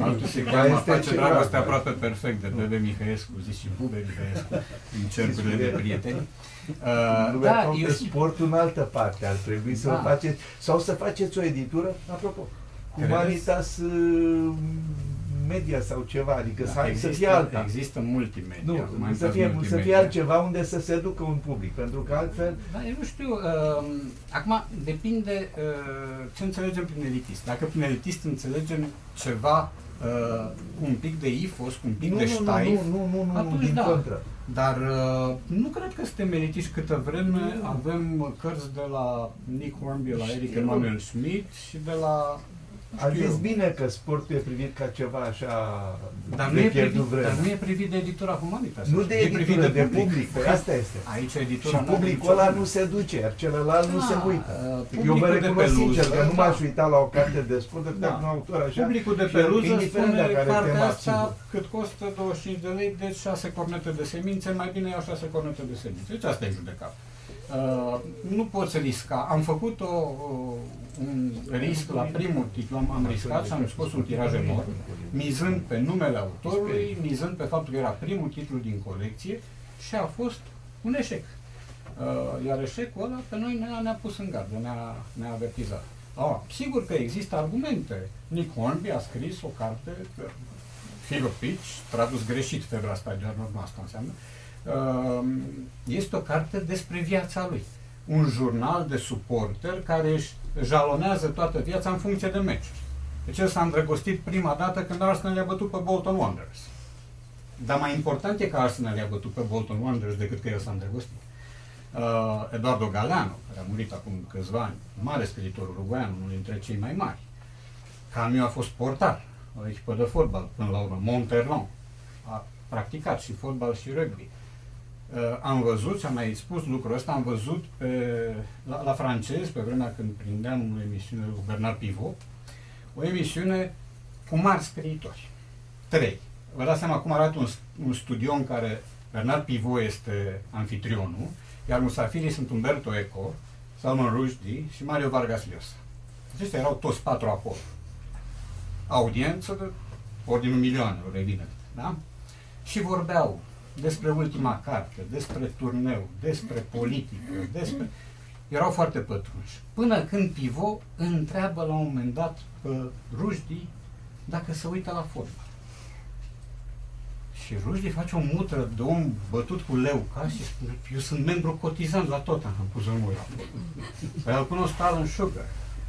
Altul se Mai cheamă este Face ceva, dragoste da. aproape perfect de Bebe Mihăescu, zici și Bube Mihăescu, în cercurile de prieteni. Uh, Lumea da, da, eu, sportul în altă parte. Ar trebui să Da. o faceți, sau să faceți o editură, apropo, Humanitas uh, Media sau ceva, adică să, da, să fie alta. Există multimedia. Nu, Humanitas să fie, să multimedia. fie altceva unde să se ducă un public, pentru că altfel Da, eu nu știu, uh, acum depinde uh, ce înțelegem prin elitist. Dacă prin elitist înțelegem ceva uh, cu un pic de ifos, cu un pic nu, de nu, nu, ștaif, nu, nu, nu, nu, atunci din da. contră. Dar uh, nu cred că suntem elitiști câtă vreme avem cărți de la Nick Hornby, la Eric Știu. Emanuel Schmidt și de la... A știu zis eu. bine că sportul e privit ca ceva așa Dar nu, de e pierdut privit, vremea. dar nu e privit de editura Humanitas. Nu de e privit editură, de public, păi asta este. Aici Și editura n-are publicul nicio- ăla nu se duce, iar celălalt nu Da, se uită. uh, Eu publicul vă de recunosc peluză, sincer că nu da. m-aș uita la o carte de sport decât Da. dacă un autor așa. Publicul de și peluză indiferent spune dacă are cartea tema, asta sigur. cât costă 25 de lei, deci 6 cornete de semințe, mai bine iau 6 cornete de semințe. Deci asta e judecat. Uh, nu poți risca. Am făcut o, o, un risc la primul titlu, am, am riscat și am scos un tiraj enorm, mizând pe numele autorului, mizând pe faptul că era primul titlu din colecție și a fost un eșec. Uh, iar eșecul ăla pe noi ne-a, ne-a pus în gardă, ne-a, ne-a avertizat. Ah, sigur că există argumente. Nick Hornby a scris o carte, Fever Pitch, tradus greșit, febra stagioară, nu asta înseamnă. Uh, este o carte despre viața lui. Un jurnal de suporter care își jalonează toată viața în funcție de meciuri. Deci el s-a îndrăgostit prima dată când Arsenal i-a bătut pe Bolton Wanderers. Dar mai important e că Arsenal i-a bătut pe Bolton Wanderers decât că el s-a îndrăgostit. Uh, Eduardo Galeano, care a murit acum câțiva ani, mare scriitor uruguayan, unul dintre cei mai mari. Camiu a fost portar, o echipă de fotbal, până la urmă, Monterlon. A practicat și fotbal și rugby. Uh, am văzut, și am mai spus lucrul ăsta, am văzut pe, la, la francez, pe vremea când prindeam o emisiune cu Bernard Pivot, o emisiune cu mari scriitori. Trei. Vă dați seama cum arată un, un studio în care Bernard Pivot este anfitrionul, iar musafirii sunt Umberto Eco, Salman Rushdie și Mario Vargas Llosa. Acestea erau toți patru acolo. Audiență de ordinul milioanelor, evident. Da? Și vorbeau despre ultima carte, despre turneu, despre politică, despre... Erau foarte pătrunși. Până când Pivot întreabă la un moment dat pe Rushdie dacă se uită la fotbal. Și Rușdi face o mutră de om bătut cu leu ca și spune, eu sunt membru cotizant la tot, am pus în mâna. Păi îl cunosc pe Alan Sugar.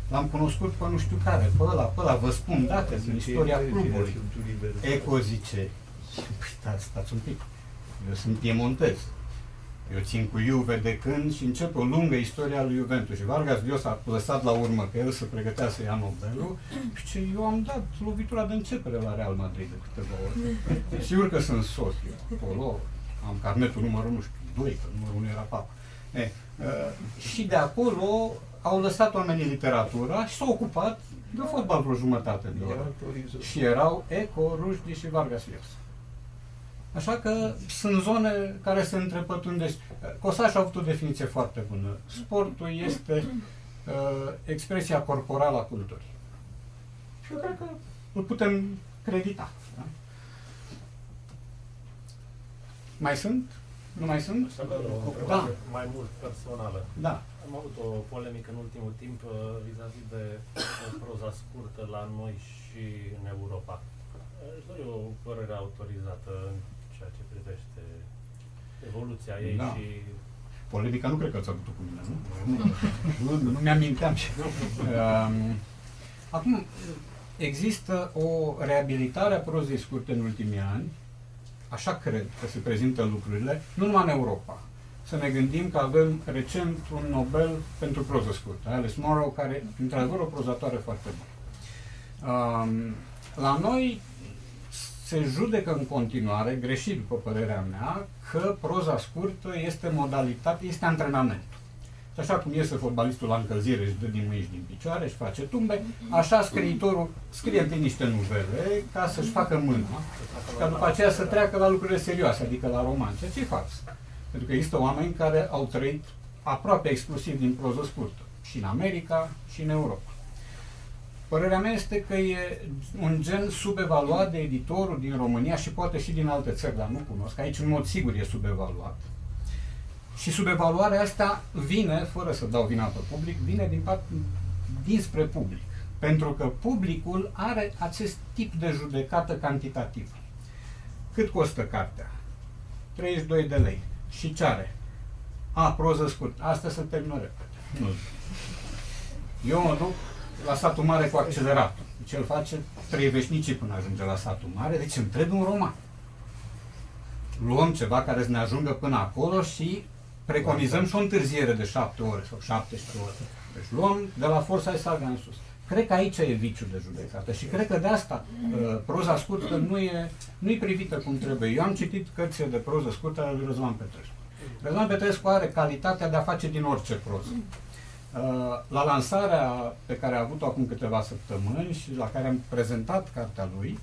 L-am cunoscut pe nu știu care, pe ăla, pe ăla, vă spun date din istoria clubului. Eco zice, păi stați, stați un pic, eu sunt piemontez. Eu țin cu Juve de când și începe o lungă istorie a lui Juventus. Și Vargas Llosa a lăsat la urmă că el se pregătea să ia Nobelul și ce eu am dat lovitura de începere la Real Madrid de câteva ori. Sigur că sunt soțiu acolo, am carnetul numărul, nu știu, 2, că numărul 1 era papa. E, uh, și de acolo au lăsat oamenii literatura și s-au ocupat de fotbal vreo jumătate de oră. Și erau Eco, Rușdi și Vargas Llosa. Așa că sunt zone care se întrepătundesc. Cosaș a avut o definiție foarte bună. Sportul este uh, expresia corporală a culturii. Și eu cred că îl putem credita. Da? Mai sunt? Nu mai sunt? Da. Mai mult personală. Da. Am avut o polemică în ultimul timp uh, vis-a-vis de uh, proza scurtă la noi și în Europa. Aș dori o părere autorizată în ceea ce privește evoluția ei Da. și Polemica nu cred că ați avut-o cu mine, nu? Nu, nu, nu mi-aminteam. Și, um, acum, există o reabilitare a prozei scurte în ultimii ani, așa cred că se prezintă lucrurile, nu numai în Europa. Să ne gândim că avem recent un Nobel pentru proză scurtă, Alice Morrow, care, într-adevăr, o prozatoare foarte bună. Um, la noi se judecă în continuare, greșit după părerea mea, că proza scurtă este modalitate, este antrenament. Și așa cum iese fotbalistul la încălzire, își dă din mâini și din picioare, își face tumbe, așa scriitorul scrie întâi niște nuvele ca să-și facă mâna și ca după aceea să treacă la lucrurile serioase, adică la roman, ceea ce fac. Pentru că există oameni care au trăit aproape exclusiv din proză scurtă, și în America, și în Europa. Părerea mea este că e un gen subevaluat de editorul din România și poate și din alte țări, dar nu cunosc. Aici, în mod sigur, e subevaluat. Și subevaluarea asta vine, fără să dau vina pe public, vine din part, dinspre public. Pentru că publicul are acest tip de judecată cantitativă. Cât costă cartea? 32 de lei. Și ce are? A, proză scurt. Asta se termină repede. Nu. Eu mă duc la satul mare cu acceleratul. Ce el face? Trei veșnicii până ajunge la satul mare, deci îmi trebuie un roman. Luăm ceva care să ne ajungă până acolo și preconizăm și o întârziere de 7 ore sau 17 ore. Deci luăm de la forța ai salga în sus. Cred că aici e viciul de judecată și cred că de asta uh, proza scurtă nu e, nu e privită cum trebuie. Eu am citit cărțile de proză scurtă ale lui Răzvan Petrescu. Răzvan Petrescu are calitatea de a face din orice proză. Uh, La lansarea pe care a avut-o acum câteva săptămâni și la care am prezentat cartea lui,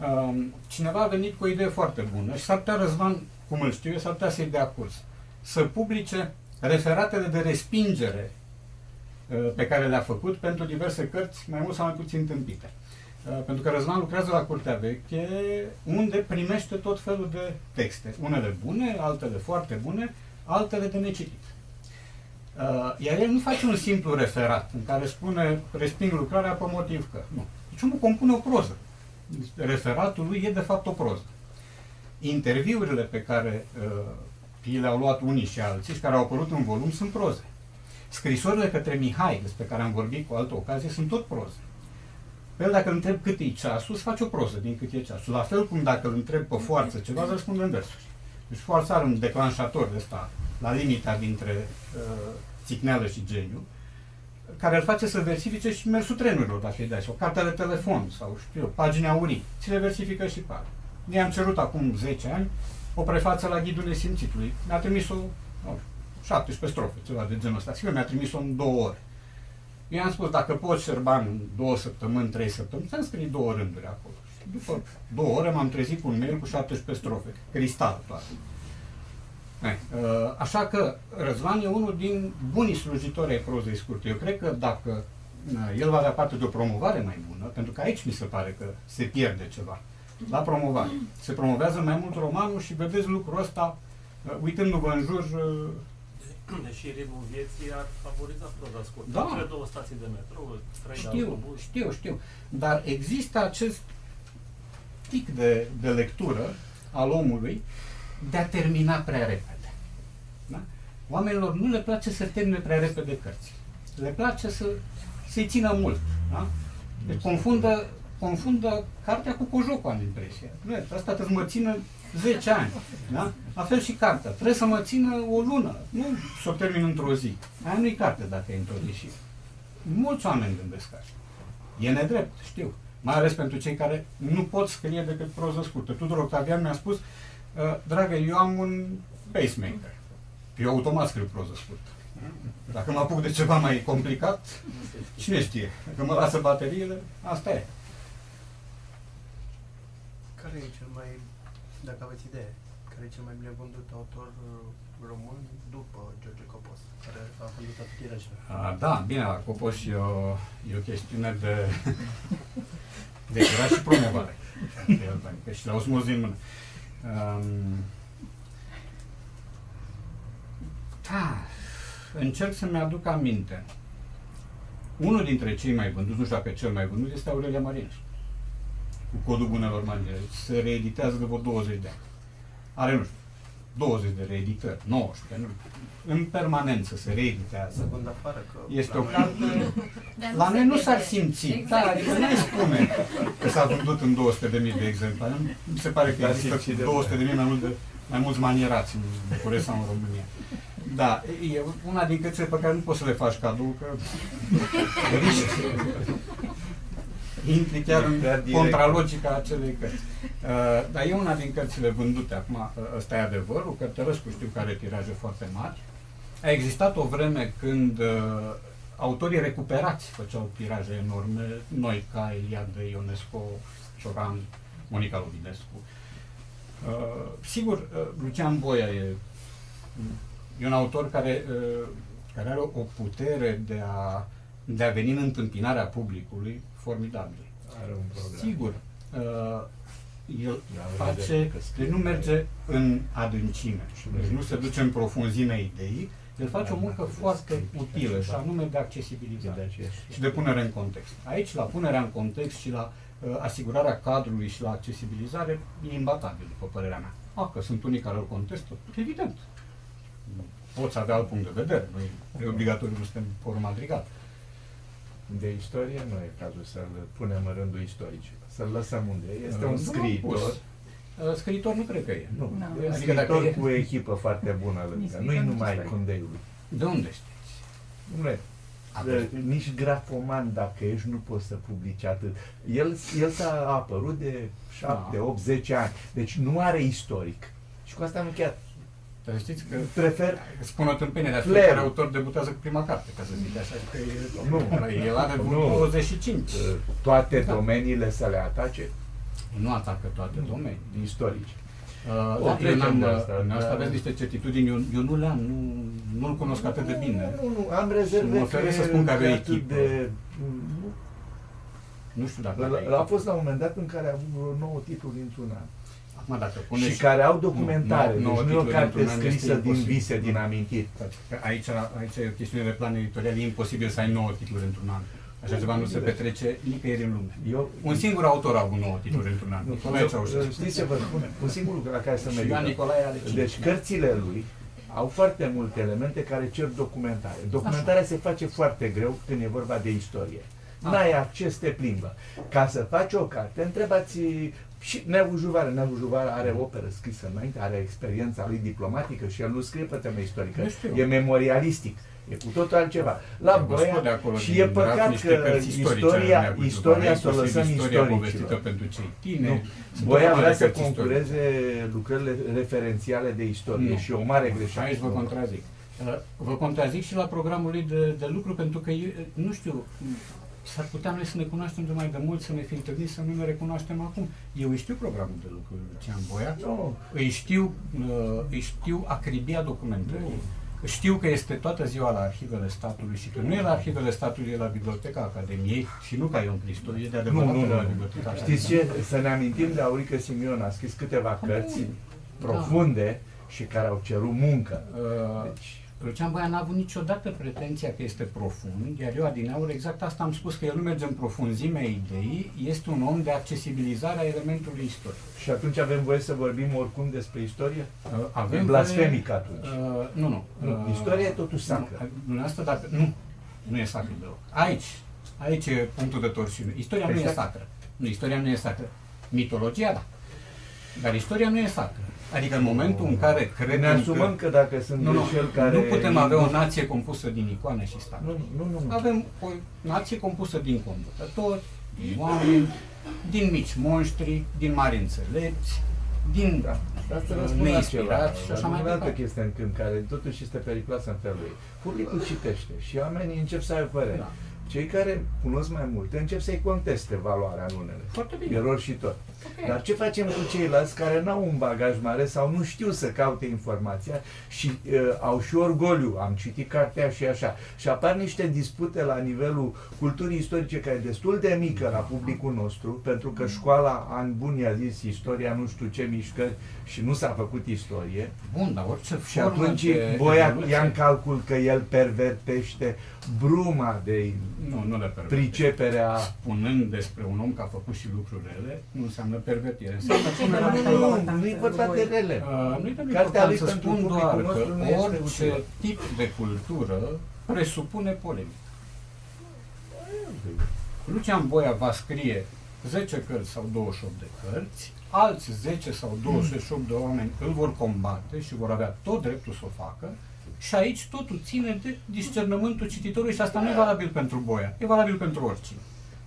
uh, cineva a venit cu o idee foarte bună și s-ar putea Răzvan, cum îl știu eu, s-ar putea să-i dea curs. Să publice referatele de respingere uh, pe care le-a făcut pentru diverse cărți, mai mult sau mai puțin tâmpite. Uh, Pentru că Răzvan lucrează la Curtea Veche, unde primește tot felul de texte. Unele bune, altele foarte bune, altele de necitit. Uh, Iar el nu face un simplu referat în care spune resping lucrarea pe motiv că. Nu. Deci omul compune o proză. Referatul lui e de fapt o proză. Interviurile pe care uh, i le-au luat unii și alții și care au apărut în volum sunt proze. Scrisorile către Mihai, despre care am vorbit cu altă ocazie, sunt tot proze. Pe el dacă îl întreb cât e ceasul, îți face o proză din cât e ceasul. La fel cum dacă îl întreb pe forță ceva, îți răspunde în versuri. Deci forța are un declanșator de ăsta, la limita dintre uh, țicneală și geniu, care îl face să versifice și mersul trenurilor, dacă îi dai, sau cartea de telefon, sau știu eu, pagini aurii. Ți le versifică și pare. I-am cerut acum 10 ani o prefață la Ghidul Nesimțitului. Mi-a trimis-o, nu știu, 17 strofe, ceva de genul ăsta. Sigur, mi-a trimis-o în două ore. Eu am spus, dacă poți, Șerban, în două săptămâni, trei săptămâni, să-mi scrii două rânduri acolo. Și după două ore m-am trezit cu un mail cu 17 strofe, cristal toate. Eh, uh, Așa că Răzvan e unul din bunii slujitori ai prozei scurte. Eu cred că dacă uh, el va avea parte de o promovare mai bună, pentru că aici mi se pare că se pierde ceva, la promovare. Se promovează mai mult romanul și vedeți lucrul ăsta, uh, uitându-vă în jur, uh, Deși ritmul vieții ar favoriza proza scurtă. Da. Cele două stații de metrou, trei de Știu, autobuz. știu, știu. Dar există acest tic de, de lectură al omului de a termina prea repede. Da? Oamenilor nu le place să termine prea repede cărți. Le place să, să-i țină mult. Da? Deci confundă, confundă cartea cu cojocul, am impresia. Nu, asta trebuie să mă țină 10 ani. Da? La fel și cartea. Trebuie să mă țină o lună. Nu să o termin într-o zi. Aia nu-i carte dacă e într-o zi. Și mulți oameni gândesc așa. E nedrept, știu. Mai ales pentru cei care nu pot scrie decât proză scurtă. Tudor Octavian mi-a spus, "Uh, dragă, eu am un pacemaker. Eu automat scriu proză scurtă. Dacă mă apuc de ceva mai complicat, cine știe? Dacă mă lasă bateriile, asta e. Care e cel mai, dacă aveți idee, care e cel mai bine vândut autor uh, român după George Copos, care a vândut atât tirajele? A, da, bine, la Copos e o, e o chestiune de, de curaj și promovare. Adică și le-au smuls din mână. Um, da, încerc să-mi aduc aminte. Unul dintre cei mai vânduți, nu știu dacă cel mai vândut, este Aurelia Marinescu. Cu codul bunelor manele. Se reeditează de vreo 20 de ani. Are, nu știu, 20 de reeditări, 19, nu, în permanență se reeditează. Să vând afară, că... Este o la- carte... Dar La nu noi se nu s-ar vede. simți. Exact. Da, adică nu spune că s-a vândut în 200.000 de exemplare. Mi se pare că Dar există simți de 200.000 mai, mult de, mai mulți manierați în București sau în România. Da, e una din cărțile pe care nu poți să le faci cadou, că riști. Intri chiar în Prea direct. contralogica acelei cărți. Uh, dar e una din cărțile vândute. Acum, uh, ăsta e adevărul. Cărtărescu știu că are tiraje foarte mari. A existat o vreme când uh, autorii recuperați făceau tiraje enorme, noi ca Iliade Ionesco, Cioran, Monica Lovinescu. Uh, sigur, uh, Lucian Boia e, e un autor care, uh, care are o, o putere de a, de a veni în întâmpinarea publicului formidabil. Are un program. Sigur, uh, el Da, face, vede că scrie deci nu merge în adâncime, Și deci nu vede se că duce în profunzimea ideii, el face o Da, muncă da, foarte scrie. utilă și Da. anume de de accesibilizare aceeași. și de punere în context. Aici, la punerea în context și la uh, asigurarea cadrului și la accesibilizare, e imbatabil, după părerea mea. A, că sunt unii care îl contestă, evident. Poți avea alt punct de vedere, nu e, e obligatoriu, nu suntem forum agregat. De istorie nu e cazul să-l punem în rândul istoric. Să-l lăsăm unde e. Este Uh, un nu am scriitor. pus. Uh, Scriitor nu cred că e. Nu, Nu. e un Adică dacă scriitor e- cu o echipă foarte bună lângă. Nici Nu-i scriitor, numai nici Condeiului. De unde știți? Nu e. Aveți- Nici grafoman, dacă ești, nu poți să publici atât. El, el s-a apărut de 7, Da. 8, 10 ani. Deci nu are istoric. Și cu asta am încheiat. Dar știți că Prefer spun o tâmpenie, dar Flair. fiecare autor debutează cu prima carte, ca să zic așa. Că e, Nu. El are vreo Nu. 25. uh, toate Da. domeniile să le atace Nu atacă toate domeniile. istorici. Uh, O da, eu trecem n-am, de asta, asta dar- aveți niște certitudini, eu, eu nu le-am, nu, nu-l cunosc atât de bine. Nu, nu, am rezerve mă oferesc să spun că avea e atât echipă. de... Nu știu dacă Nu, are a fost la un moment dat în care a avut vreo 9 titluri într-un an. Acum, dacă puneți... și care au documentare, Nu, nouă deci nu e o titluri carte într-un an este scrisă din imposibil. vise, din amintiri. Că Aici, aici e o chestiune de plan editorial, e imposibil să ai 9 titluri într-un an. Așa ceva nu se petrece nicăieri în lume. Eu, Un singur autor a avut 9 titluri într-un an. nu, Nicolae eu, Ceaușescu. știți ce vă spun? Un singur lucru la care să Și mă Ioan Nicolae are 5. Deci cărțile lui au foarte multe elemente care cer documentare. Documentarea se face foarte greu când e vorba de istorie. Ah. N-ai acces, te plimbă. Ca să faci o carte, întrebați și Neagu Juvară. Neagu Juvară are operă scrisă înainte, are experiența lui diplomatică și el nu scrie pe temă istorică. Nu știu. E memorialistic. E cu totul altceva. La Eu vă Boia, scot de acolo și din e draft păcat niște că cărți istorice istoria, ale Neagu istoria Juvară, să o inclusiv lăsăm istoria povestită istoricilor. pentru cei Nu. tineri. Sunt Boia o vrea grămadă să de cărți istorice. concureze lucrările referențiale de istorie Nu. și e o mare greșeală. Aici vă contrazic. Uh, Vă contrazic și la programul lui de, de lucru, pentru că, eu, nu știu, s-ar putea noi să ne cunoaștem de mai de mult, să ne fi întâlnit, să nu ne recunoaștem acum. Eu îi știu programul de lucru lui Lucian Boia, Nu, îi știu, uh, îi știu acribia documentării, știu că este toată ziua la arhivele statului și că nu e la arhivele statului, e la Biblioteca Academiei și nu ca Ion Cristo, e de nu, adevărat nu, la nu. Biblioteca Știți Academiei. ce? Să ne amintim de Aurică Simion, a scris câteva cărți profunde și care au cerut muncă. Uh, Deci, Lucian Boia n-a avut niciodată pretenția că este profund, iar eu adineaur exact asta am spus, că el nu merge în profunzimea ideii, este un om de accesibilizare a elementului istoric. Și atunci avem voie să vorbim oricum despre istorie? Uh, Avem blasfemic atunci. Uh, nu, nu. Nu, Uh, istoria e totuși sacră. Nu, dumneavoastră, dacă, nu, nu e sacră deloc. Aici, aici e punctul de torsiune. Istoria nu e Exact. sacră. Nu, istoria nu e sacră. Mitologia, da. Dar istoria nu e sacră. Adică în momentul în care Ne credem asumăm că dacă sunt nu, nu, greșeli care... nu putem avea o nație compusă din icoane și stat. Nu, nu, nu. nu. Avem o nație compusă din conducători, din oameni, din mici monștri, din mari înțelepți, din Da. Asta vă spun la ceva. neinspirați și așa Dar mai o altă departe. chestie în câmp, care totuși este periculoasă în felul ei. Publicul citește și oamenii încep să aibă părere. Da. Cei care cunosc mai multe încep să-i conteste valoarea în unele. Foarte bine. Erori și tot. Ok. Dar ce facem cu ceilalți care n-au un bagaj mare sau nu știu să caute informația și uh, au și orgoliu, am citit cartea și așa. Și apar niște dispute la nivelul culturii istorice care e destul de mică la publicul nostru, pentru că școala an buni a zis istoria nu știu ce mișcări și nu s-a făcut istorie. Bun, dar orice Și formă atunci de Boia evoluție- ia în calcul că el pervertește bruma de Nu, nu le permite. priceperea Spunând despre un om că a făcut și lucruri rele, nu înseamnă pervertire. Înseamnă punerea în Nu, comun. nu, nu e vorba de rele. Uh, nu e de Cartea lui important să pentru spun publicul doar nostru că nu este orice utilă. tip de cultură presupune polemică. Lucian Boia va scrie 10 cărți sau 28 de cărți, alți 10 sau 28 de oameni îl vor combate și vor avea tot dreptul să o facă și aici totul ține de discernământul cititorului și asta nu e valabil pentru Boia, e valabil pentru oricine.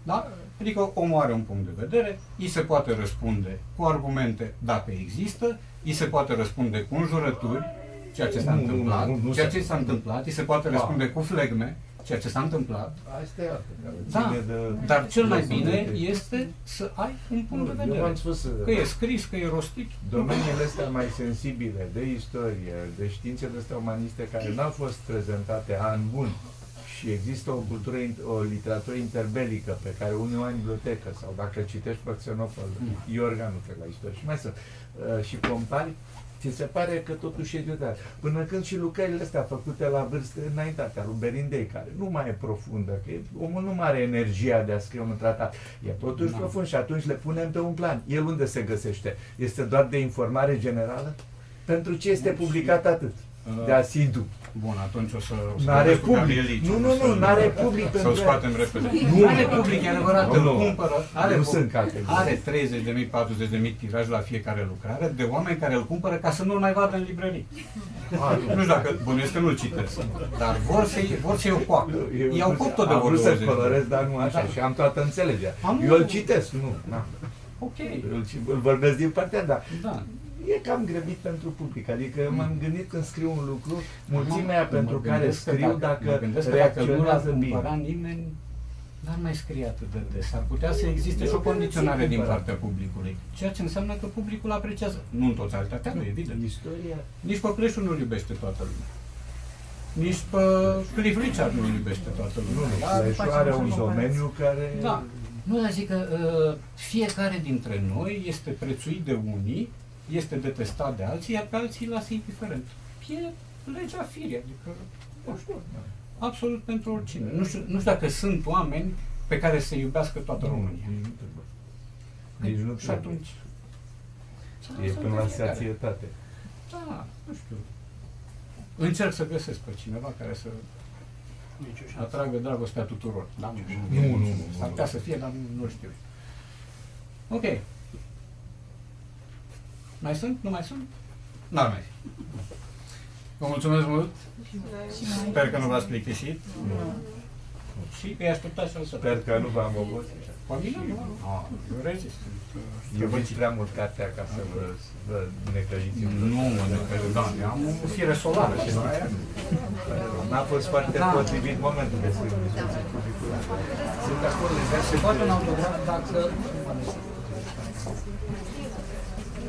Da? Adică omul are un punct de vedere, îi se poate răspunde cu argumente dacă există, îi se poate răspunde cu înjurături, ceea ce s-a Nu, nu, întâmplat, nu, nu ceea se- ce s-a întâmplat, îi se poate Da. răspunde cu flegme, ceea ce s-a întâmplat, Asta e altă care da, ține de- dar cel mai de- bine de- este să ai un punct de Nu, Eu vedere. v-am spus Că e scris, că e rostit. domeniile astea mai sensibile de istorie, de științele astea umaniste care n-au fost prezentate an bun și există o cultură, in- o literatură interbelică pe care unii o ai în bibliotecă sau dacă citești pe Xenofil, Mm. Iorga nu cred la istorie și mai sunt uh, și compari ți se pare că totuși e ciudat. Până când și lucrările astea făcute la vârstă înaintate, al lui Berindei, care nu mai e profundă, că e- omul nu mai are energia de a scrie un tratat, e totuși Da. profund și atunci le punem pe un plan. El unde se găsește? Este doar de informare generală? Pentru ce este Nu, și- publicat atât? Uh, De asidu. Bun, atunci o să... o să N-are vorbesc cu public. Gabriel Lici, Nu, o nu, să- nu, n-are public Să-l pentru scoatem repede. Nu. Nu are public, e adevărat, Nu, îl nu. cumpără. Are, Nu pu- sunt categorii. are 30.000, 40.000 tiraj la fiecare lucrare de oameni care îl cumpără ca să nu-l mai vadă în librării. Ah, Nu știu dacă, bănuiesc că nu-l citesc, dar vor să-i, vor să-i o coacă. Eu I-au cop tot de am vreo vrut să 20 de colorez, dar nu așa Da. și am toată înțelegerea. Am- Eu îl citesc, nu. Na. Ok, Îl, îl vorbesc din partea, dar da. E cam grăbit pentru public. Adică m-am gândit când scriu un lucru, mulțimea Mă pentru care gândesc că scriu, mă dacă gândesc că dacă nu l-ar reacționează cumpăra bine. nimeni, n-ar mai scrie atât de des. Ar putea să existe și o condiționare din partea publicului. Ceea ce înseamnă că publicul apreciază. Nu în totalitatea, lui, evident. Istoria Nici pe Pleșul nu-l iubește toată lumea. Nici pe Cliff Richard nu-l iubește toată nu, lumea. nu, Dar Flash facem are așa un comparație. domeniu care... Da. Nu, dar zic că uh, fiecare dintre noi este prețuit de unii, este detestat de alții, iar pe alții îi lasă indiferent. E legea firii, adică Nu știu. absolut pentru oricine. Nu știu, nu știu dacă sunt oameni pe care să iubească toată România. Nici nu trebuie. Nici nu Și trebuie. atunci... E Sunt până la fiecare. sațietate. Da, nu știu. Încerc să găsesc pe cineva care să Nici o șansă. atragă dragostea tuturor. Da? Nu, nu, nu, S-ar nu. putea să fie, dar nu, nu știu. Ok. Mai sunt? Nu mai sunt? N-ar mai fi. Vă mulțumesc mult. Sper că nu v-ați plictisit. Și îi așteptați și o să Sper că nu v-am obosit. Pe mine nu. Ah, eu rezist. Iubiți prea mult cartea ca să vă, vă necăjiți în Nu mă necăjesc, da, eu am o fire solară și noi N-a fost foarte Da. potrivit momentul de discuții publicului. Sunt acolo, Se poate un autograf dacă...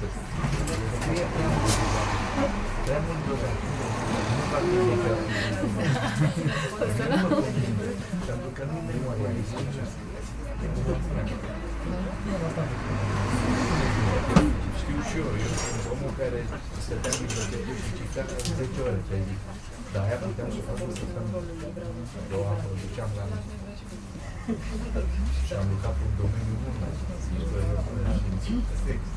să scrie prea mult prea mult drogat. Nu fac nimic. Pentru că nu memoria Știu și eu, eu sunt omul care stătea în bibliotecă și citea 10 ore pe zi. Dar aia puteam să fac să stăm două apă, duceam la și am lucrat în domeniul mult mai științific, text.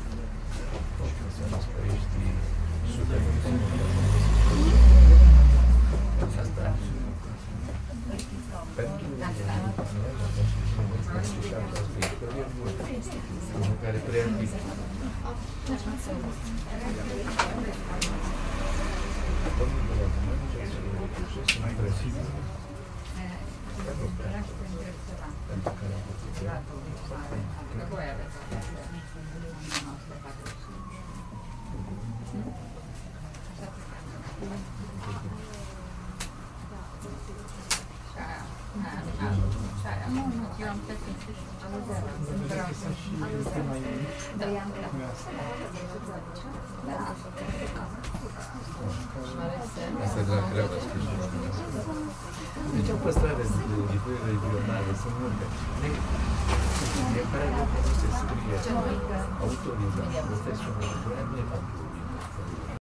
Și să spărești sute de Asta pentru și această istorie bună, unul care preia Domnul de la România ce le reușesc mai precis. Pentru că de livrări regionale, sunt multe. Fiecare lucru nu se scrie autorizat. Asta